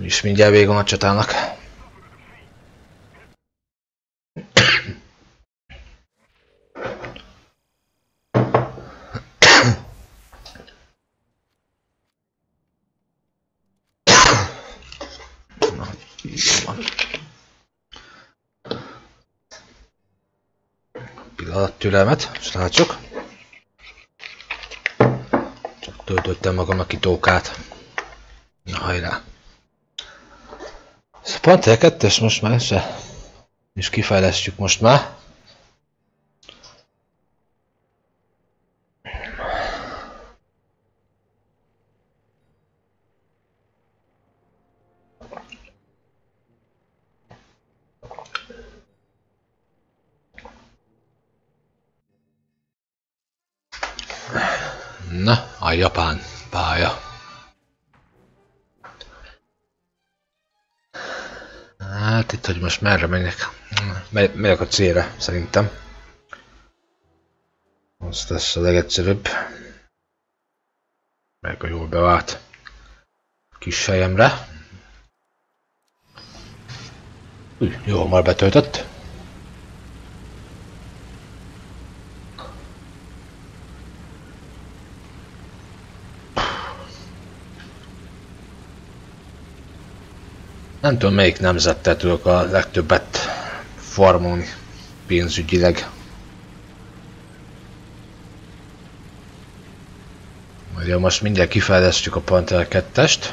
És mindjárt vége a csatának. Pillanat türelmet, srácok töltöttem magamnak kitókát. Na hajrá. Ez a Panther 2 most már se. És kifejlesztjük most már. Itt, hogy most merre menjek. Megyek a célra, szerintem. Az lesz a legegyszerűbb. Meg a jól bevált kis fejemre. Úgy, jó, már betöltött. Nem tudom melyik nemzettel tudok a legtöbbet farmolni pénzügyileg. Ugye most mindjárt kifejlesztjük a Panther 2-est.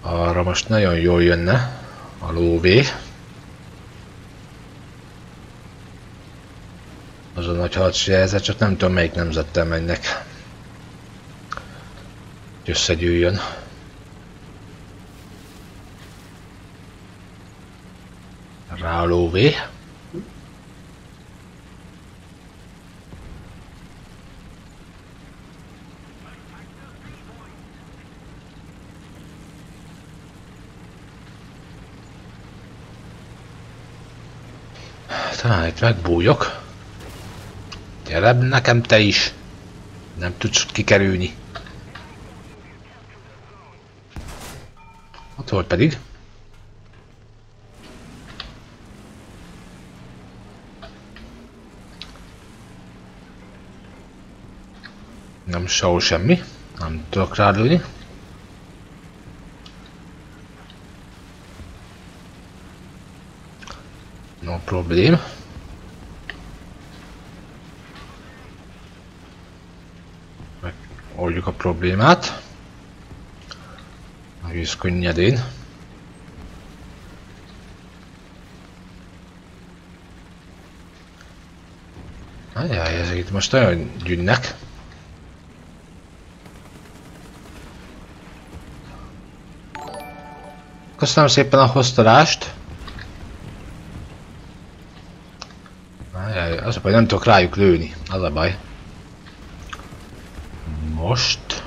Arra most nagyon jól jönne a lóvé. Az a nagy harci helyzet, csak nem tudom melyik nemzettel mennek. Összegyűjjön. Rá a lóvé. Talán itt megbújok. Gyere nekem te is. Nem tudsz kikerülni. Ott volt pedig. Nem sehol semmi. Nem tudok rálőni. No problém. Megoldjuk a problémát. Egész könnyedén. Ajjaj, ezek itt most nagyon gyűnnek. Köszönöm szépen a hoztalást. Az a baj, nem tudok rájuk lőni. Az a baj. Most.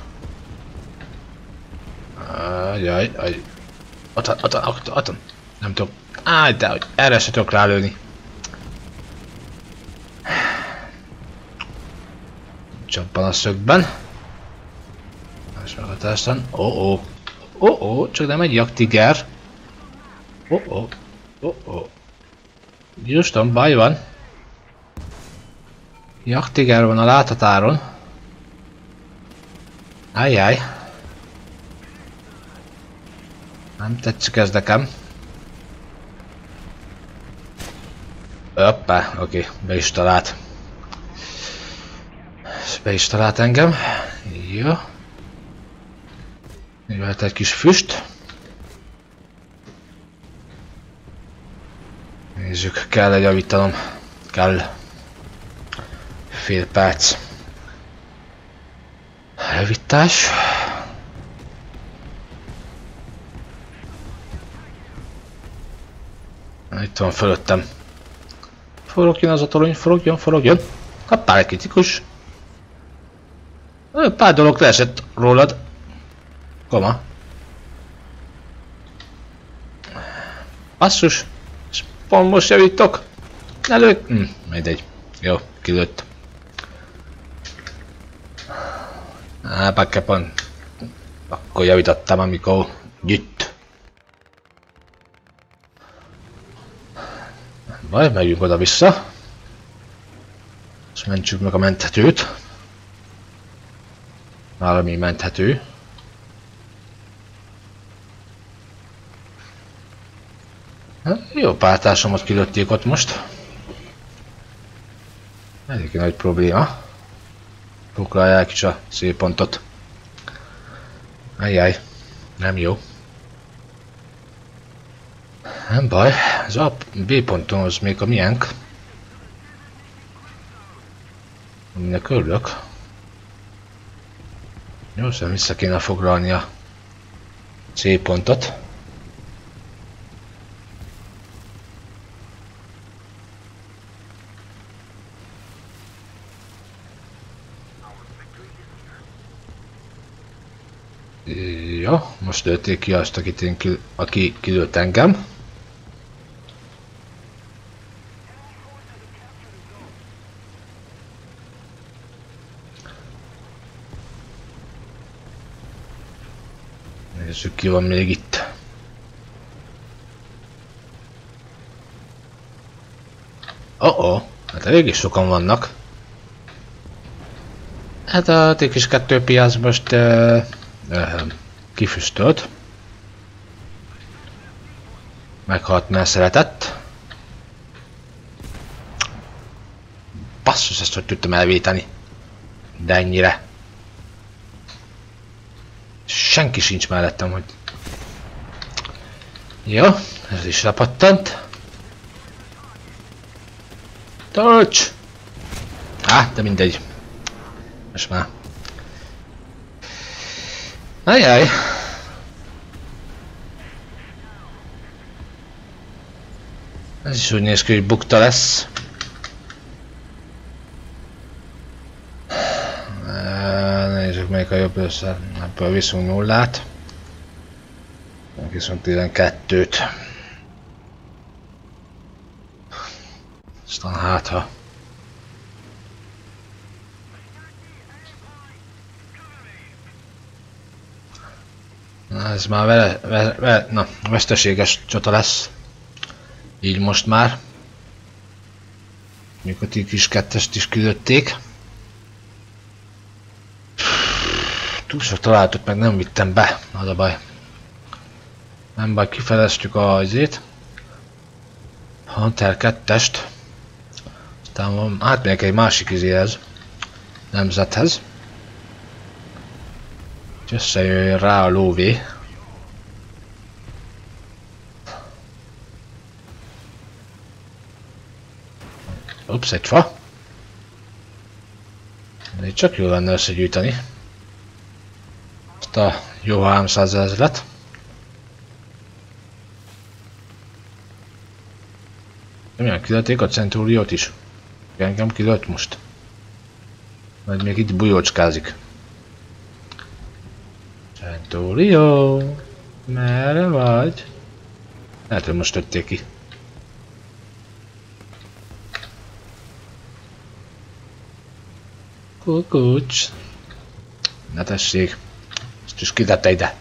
Ajaj, aj. Ott, ott, ott, Nem tudok. Áj, de hogy erre se tudok rálőni. Csappan a szögben. És meg a testen. Ó, oh, ó. -oh. Ó, oh, csak nem egy jaktiger. Ó, oh, ó, ó, ó. Justam, baj van. Jaktiger van a láthatáron. Ajjaj. Nem tetszik ez nekem. Öppá, oké, be is talált. Be is talált engem. Jó. Jöhet egy kis füst. Nézzük, kell egy javítanom. Kell. Fél perc. Javítás. Itt van fölöttem. Forogjon az a torony, forogjon, forogjon. Kaptál egy kritikus. Pár dolog leesett rólad. Koma. Pont most javítok. Elő... Hm, mindegy. Jó, kilőtt. Á, bakkepon. Akkor javítottam, amikor gyütt. Baj, megyünk oda-vissza. És mentsük meg a menthetőt. Valami menthető. Jó pártársamat kilőtték ott most. Elég nagy probléma. Foglalják is a szép pontot. Ajjaj, nem jó. Nem baj, ez a B ponton az még a miénk. Aminek örülök. Jó, szóval vissza kéne foglalni a C pontot. Ja, most lőtték ki azt, akit én ki, aki kilőtt engem. Nézzük ki van még itt. Oh, oh hát eléggé sokan vannak. Hát a T-kis kettő piac most uh, kifüstölt. Meghalt, mert szeretett. Basszus, ezt hogy tudtam elvéteni. De ennyire. Senki sincs mellettem, hogy... Jó, ez is lepattant. Touch! Á, de mindegy. Most már. Ajaj. Ez is úgy néz ki, hogy bukta lesz. Nézzük melyik a jobb össze. Ebből viszont nullát. Viszont 12-t. Aztán hát. Ez már vele, vele, vele, na, veszteséges csata lesz. Így most már. Mikor ti kis kettest is küldötték. Túl sok találtot meg nem vittem be, az a baj. Nem baj, kifeleztük a azért. Hunter 2-est. Aztán átmegyek egy másik izéhez. Nemzethez összejöjjön rá a lóvé. Ups, egy fa. De itt csak jó lenne összegyűjteni. Azt a jó 300 ezeret. Milyen kilőtték a Centuriót is? Engem kilőtt most. Majd még itt bujócskázik. Centurio, merre vagy? Lehet, hogy most ötték ki. Kukucs. Ne tessék. Ezt is kitette ide.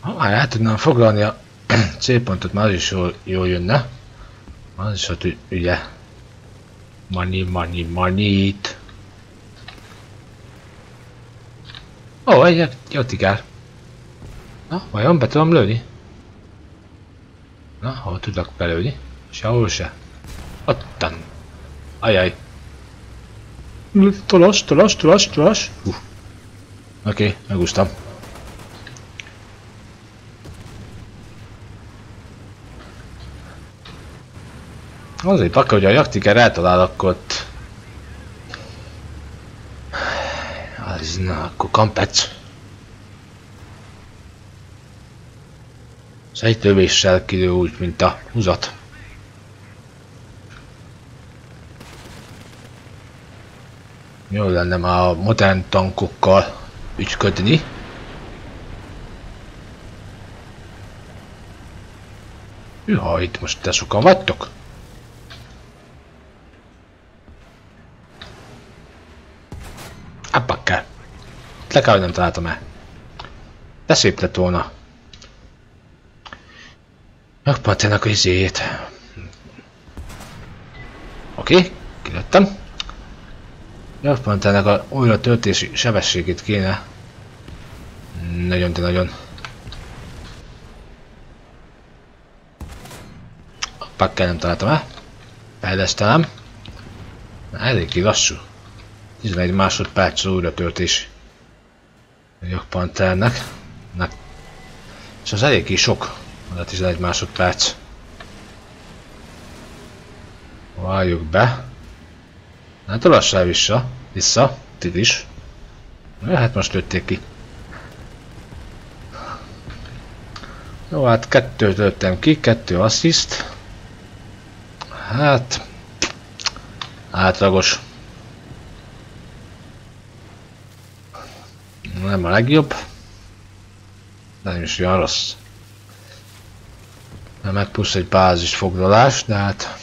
Ha már el tudnám foglalni a C-pontot, már az is jól, jól jönne. Az is hogy ugye money, money, money-t. Ó, oh, egy jotikár. Na, vajon be tudom lőni? Na, hol tudok belőni? Sehol se. Ajaj. Tolos, tolos, tolos, tolos. Uh. Oké, okay, megúsztam. Azért akkor, hogy a jaktiker eltalál, akkor ott... Az, na, akkor kampec. Lövéssel kilő úgy, mint a húzat. Jó lenne már a modern tankokkal ügyködni. Hűha, itt most te sokan vagytok? Appakke. Le kell, hogy nem találtam el. De szép lett volna. Megpatjának a izéjét. Oké, okay, kilőttem. Megpatjának a újra töltési sebességét kéne. Nagyon, de nagyon. Pakkel nem találtam el. Fejlesztelem. Eléggé lassú. 11 másodperc újra töltés. A Jogpanternek. És az eléggé sok. A 11 másodperc. Várjuk be. Hát lassá vissza. Vissza. Tid is. Ja, hát most lőtték ki. Jó, hát kettőt lőttem ki, kettő assziszt. Hát... Átlagos. Nem a legjobb. Nem is olyan rossz. Meg plusz egy bázis foglalás, de hát...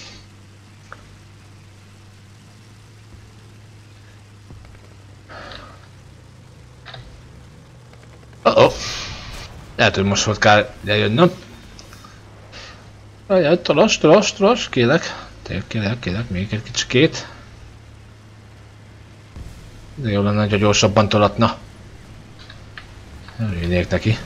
Uh -oh. Lehet, hogy most volt kár eljönnöm. Ajaj, tolos, tolos, tolos, kélek. Tényleg, kélek, kélek, még egy kicsikét. De jó lenne, hogy gyorsabban tolatna. Örülnék neki.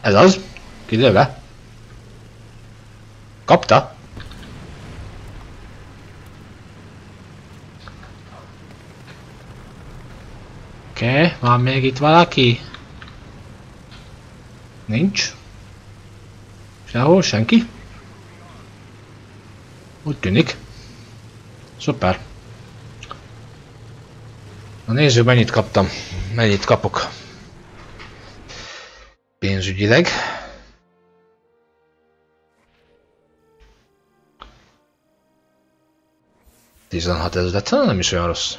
Ez az? Kilőve? Kapta? Oké, okay, van még itt valaki? Nincs. Sehol senki? Úgy tűnik. Szuper. A néző mennyit kaptam? Mennyit kapok? Pénzügyileg. Tizenhat ezeret, nem is olyan rossz.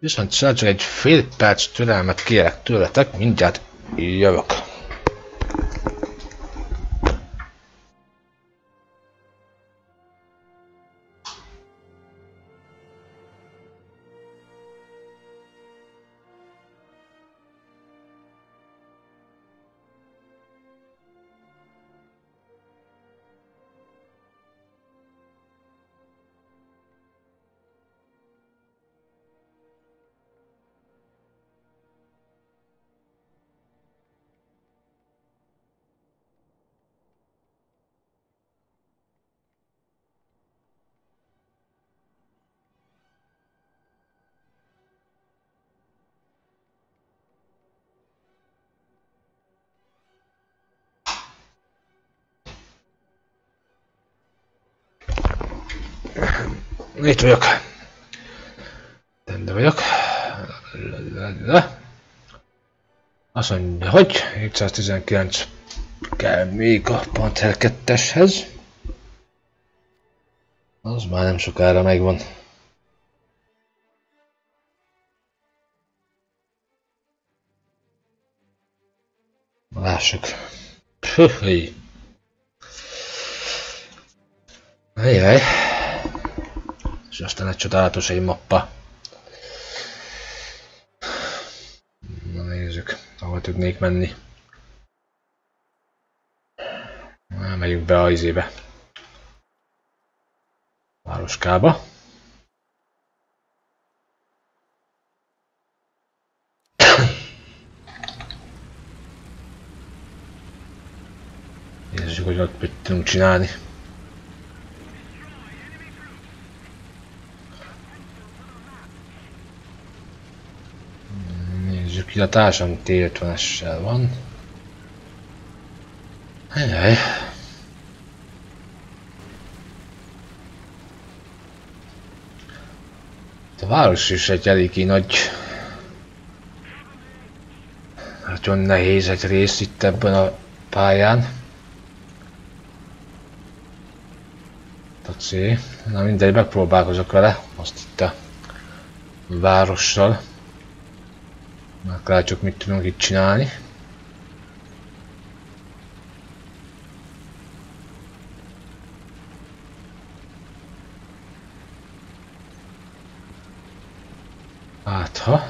Viszont csak egy fél perc türelmet kérek tőletek, mindjárt jövök. Itt vagyok. Tende vagyok. Azt mondja, hogy 719 kell még a Panther 2-eshez. Az már nem sokára megvan. Lássuk. Pühöj. Ajjaj. És aztán egy csodálatos egy mappa. Na nézzük, ahol tudnék menni. Na, megyünk be a izébe. táskába. Nézzük, hogy ott mit tudunk csinálni. Nézzük, ki a társam T50-essel van. Ajaj. A város is egy eléggé nagy... Nagyon nehéz egy rész itt ebben a pályán. C. Na mindegy, megpróbálkozok vele. Azt itt a várossal. Meglátjuk mit tudunk itt csinálni. Hát ha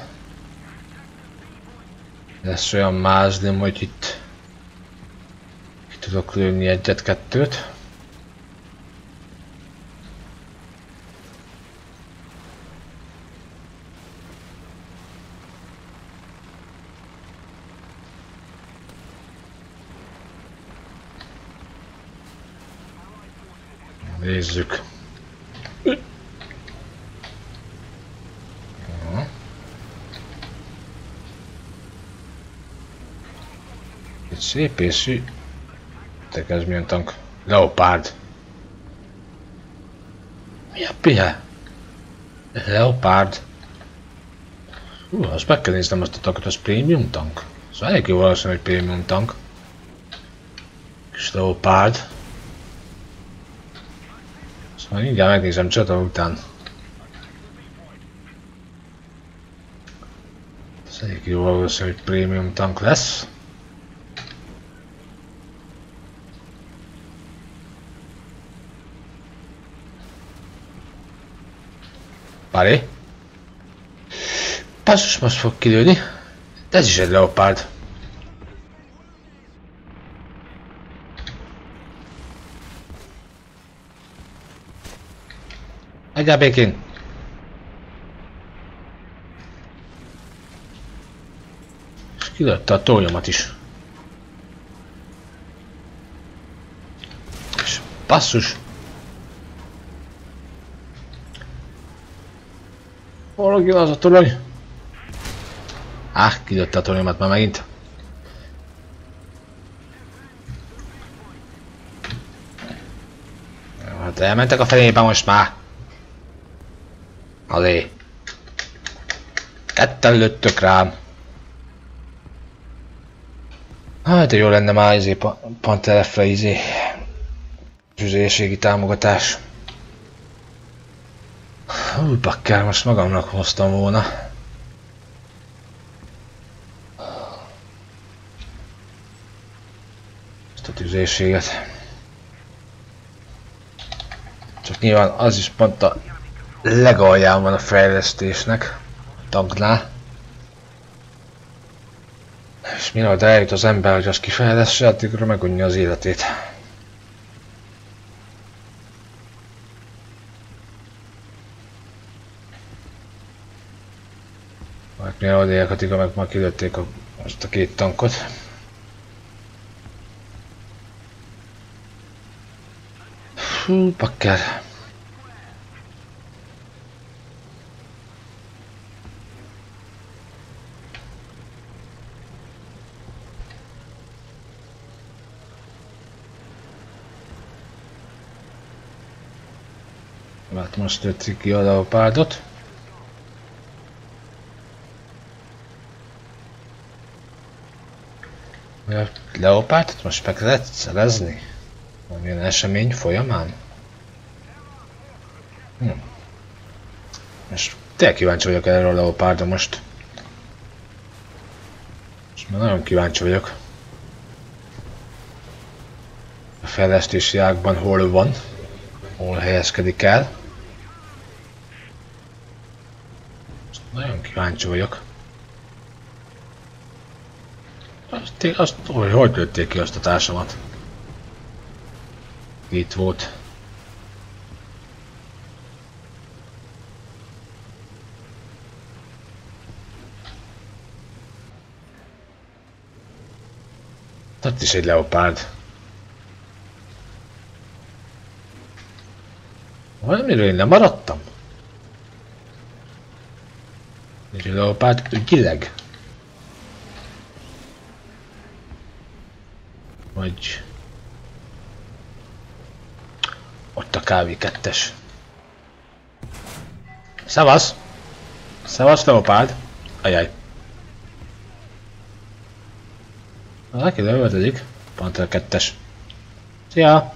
lesz olyan mázlim, hogy itt ki tudok lőni egyet-kettőt. Nézzük. Egy szép észű. Te ez milyen tank? Leopárd. Mi a pia? Leopárd. Hú, azt meg kell néznem azt a tankot, az prémium tank. Szóval elég jó valószínű, hogy prémium tank. Kis leopárd. Szóval mindjárt megnézem csata után. Ez elég jó valószínű, hogy prémium tank lesz. Várj. Passos most fog kilőni. De ez is egy leopárd. Egyáll békén. És kilőtte a toljomat is. És basszus. Valaki az a torony. Ah, kilőtte a toronyomat már megint. Hát elmentek a felébe most már. Alé. Ketten lőttök rám. Hát jó lenne már izé Pantelefre izé. Tüzérségi támogatás. Hú, bakker, most magamnak hoztam volna. Ezt a tüzérséget. Csak nyilván az is pont a legalján van a fejlesztésnek. Tanknál. És mire eljut az ember, hogy azt kifejleszse, addigra megunja az életét. Mire odaérek, addigra meg már kilőtték a, azt a két tankot. Fú, bakker. Hát most tetszik ki a leopárdot. A leopárdot most meg lehet szerezni? Valamilyen esemény folyamán? Hm. Most tényleg kíváncsi vagyok erre a leopárdra most. Most már nagyon kíváncsi vagyok. A fejlesztési ágban hol van, hol helyezkedik el. Nagyon kíváncsi vagyok. Azt, azt hogy, hogy lőtték ki azt a társamat? Itt volt. Tehát is egy leopárd. Valamiről én nem maradtam? Egy leopárd ügyileg? Vagy... Ott a kávé kettes. Szevasz! Szevasz, leopárd! Ajaj. Aki leöltözik. Panther kettes. Szia!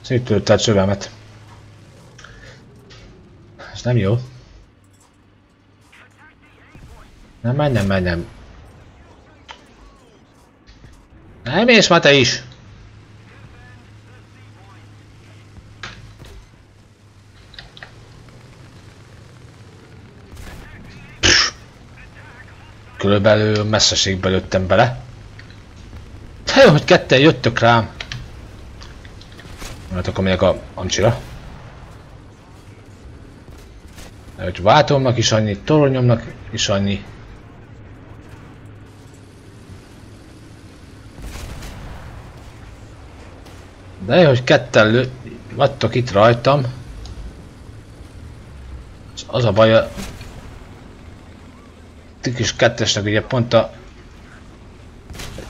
Széttörte a csövemet. Ez nem jó. Nem, menj, nem, menj, nem. Nem és már te is! Körülbelül messzeségbe lőttem bele. Te hogy ketten jöttök rám. Hát akkor megyek a amcsira. Hogy váltomnak is annyi, toronyomnak is annyi. De hogy ketten lő... vagytok itt rajtam. És az a baj, a kis kettesnek ugye pont a...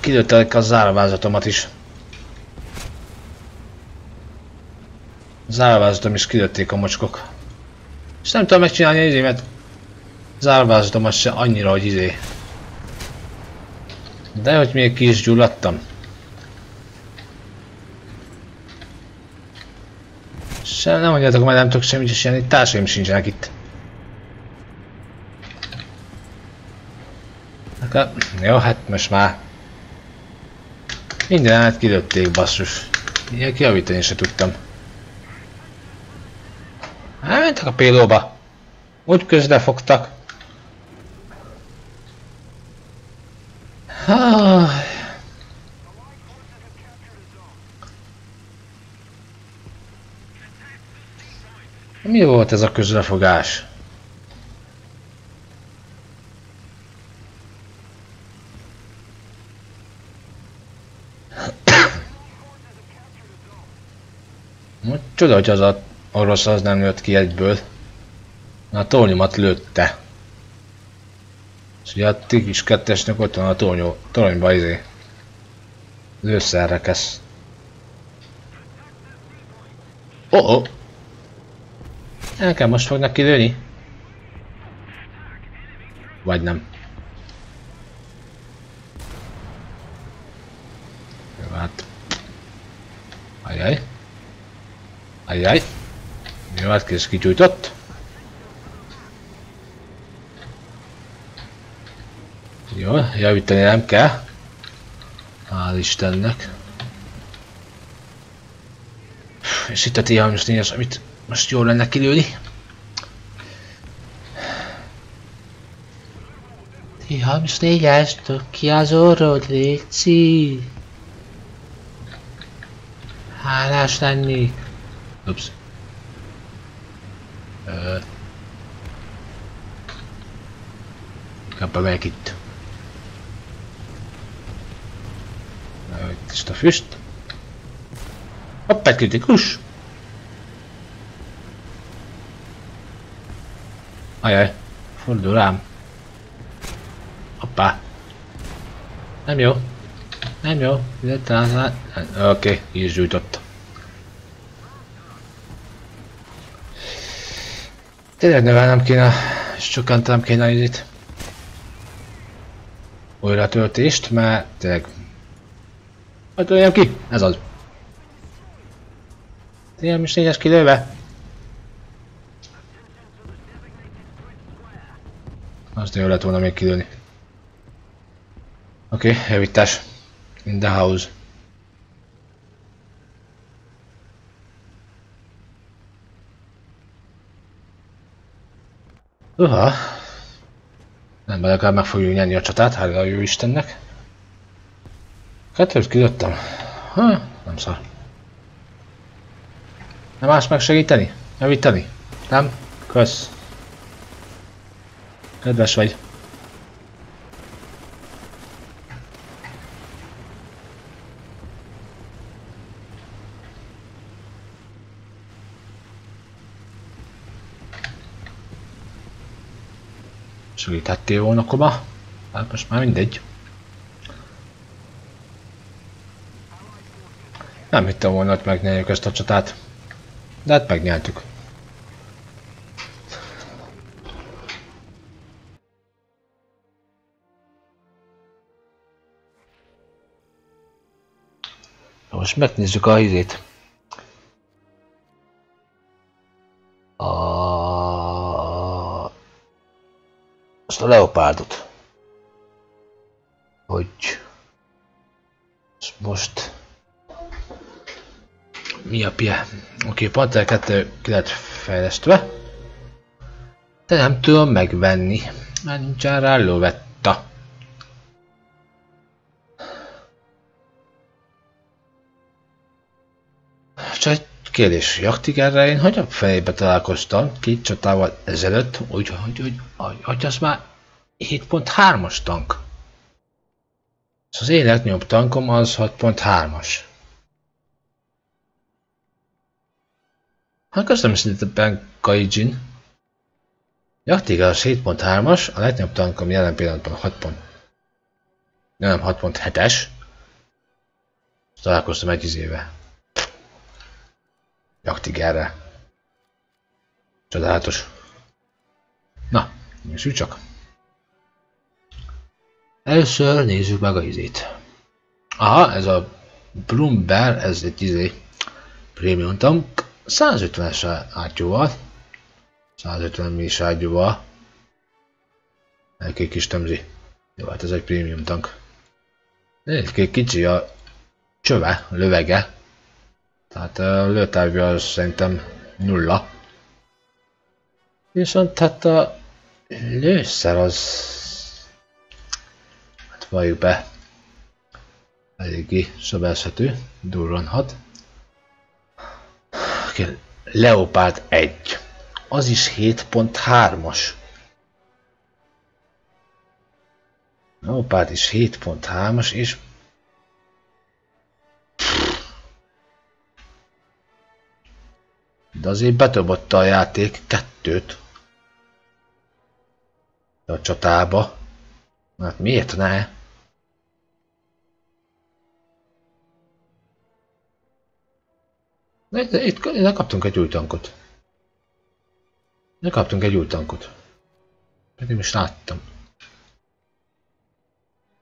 Kilőttek a záravázatomat is. A záravázatom is kilőtték a mocskok. És nem tudom megcsinálni izé, mert záravázatomat se annyira, hogy izé. De hogy még ki is gyulladtam. Se nem mondjátok, mert nem tudok semmit is csinálni, társaim sincsenek itt. Akkor, jó, hát most már mindenet kilőtték basszus. Ilyen kiavítani se tudtam. Elmentek a pélóba. Úgy közre fogtak. Mi volt ez a közrefogás? Csoda, hogy az a orosz az nem jött ki egyből. A tornyomat lőtte. És ugye a Tigris kettesnek ott van a tornyó, toronyba izé. Lőszerrekesz. Oh, oh. Nekem most fognak kilőni? Vagy nem. Jó, hát. Ajaj. Ajjaj. Jó, hát kész kigyújtott. Jó, javítani nem kell. Hál' Istennek. És itt a T34-es, amit most jól lenne kilőni. T34-es, ki az orrod, légy Hálás lennék. Ups. Uh, inkább bemegyek itt. Itt is a füst. Hopp, egy kritikus. Ajaj, fordul rám. Hoppá. Nem jó. Nem jó. Oké, így is gyújtott. Tényleg növelnem kéne, és csökkentem kéne itt újra töltést, mert tényleg... Hogy ki? Ez az. Tényleg is négyes kilőve? Azt jó lett volna még kilőni. Oké, okay, javítás. In the house. Uha. Nem, de legalább meg fogjuk nyerni a csatát, hála a jó Istennek. Kettőt kilőttem. Ha, nem szar. Nem más megsegíteni? Javítani? Nem? Kösz. Kedves vagy. Segíthettél volna, Koba? Hát most már mindegy. Nem hittem volna, hogy megnyerjük ezt a csatát. De hát megnyertük. Most megnézzük a hizét. A... Azt a leopárdot. Hogy... Most... Mi a pia? Oké, okay, Panther 2 ki lett fejlesztve. De nem tudom megvenni, mert nincsen rá lövetta. Egy kérdés, Jaktigerre én hogy a fejébe találkoztam két csatával ezelőtt, úgy, hogy, hogy, hogy, az már 7.3-as tank. Szóval az én legnagyobb tankom az 6.3-as. Hát köszönöm szépen Kaijin. Jaktiger az 7.3-as, a legnagyobb tankom jelen pillanatban 6. Nem, 6.7-es. Találkoztam egy izével. Jaktigerre. Csodálatos. Na, nézzük csak. Először nézzük meg a izét. Aha, ez a Bloomberg, ez egy izé Premium tank, 150-es ágyúval, 150 millis ágyúval, egy kis tömzi. Jó, hát ez egy Premium tank. Egy kicsi a csöve, lövege, tehát a lőtávja az szerintem nulla. Viszont hát a lőszer az... Hát valljuk be. Eléggé sebezhető, durranhat. Leopard 1. Az is 7.3-as. Leopard is 7.3-as, és De azért bedobotta a játék kettőt. A csatába. Hát miért ne? Itt, itt, itt kaptunk egy új tankot. Ne kaptunk egy új tankot. Pedig is láttam.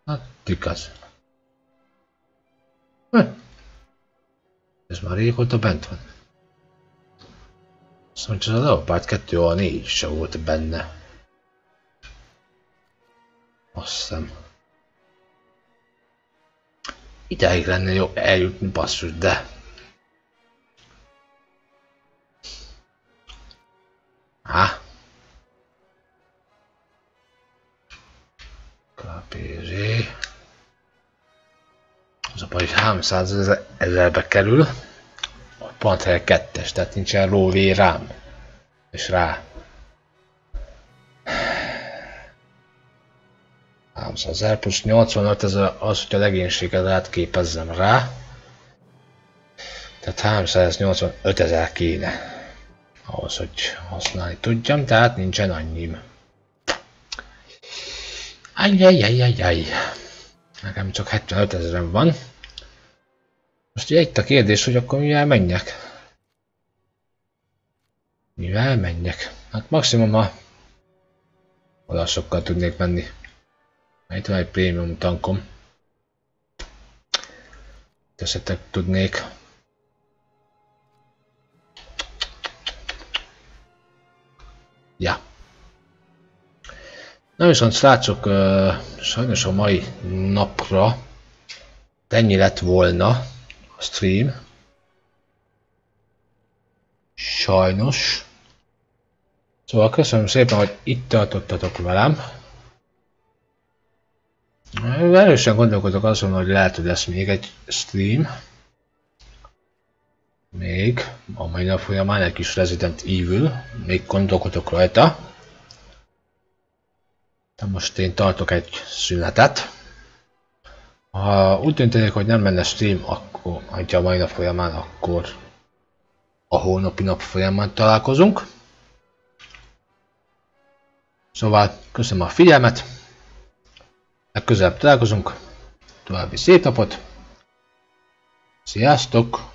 Hát, igaz. Ez már régóta bent van. Szóval csak a Leopard 2 a 4 se volt benne. Azt hiszem. Ideig lenne jó eljutni basszus, de... Há? KPZ... Az a baj, 300 ezerbe kerül hely 2-es, tehát nincsen lóvé rám. És rá. 300 ezer plusz 85 ezer az, hogy a legénységet átképezzem rá. Tehát 385 ezer kéne. Ahhoz, hogy használni tudjam, tehát nincsen annyim. Ajjajajajaj. Nekem csak 75 ezerem van. Most ugye itt a kérdés, hogy akkor mivel menjek? Mivel menjek? Hát maximum a olassokkal tudnék menni. Itt van egy prémium tankom. Teszetek tudnék. Ja. Na viszont srácok, sajnos a mai napra ennyi lett volna stream. Sajnos. Szóval köszönöm szépen, hogy itt tartottatok velem. Erősen gondolkodok azon, hogy lehet, hogy lesz még egy stream. Még a mai nap folyamán egy kis Resident Evil. Még gondolkodok rajta. De most én tartok egy szünetet. Ha úgy döntenék, hogy nem menne stream, akkor, ha a mai nap folyamán, akkor a holnapi nap folyamán találkozunk. Szóval köszönöm a figyelmet, legközelebb találkozunk, további szép napot, sziasztok!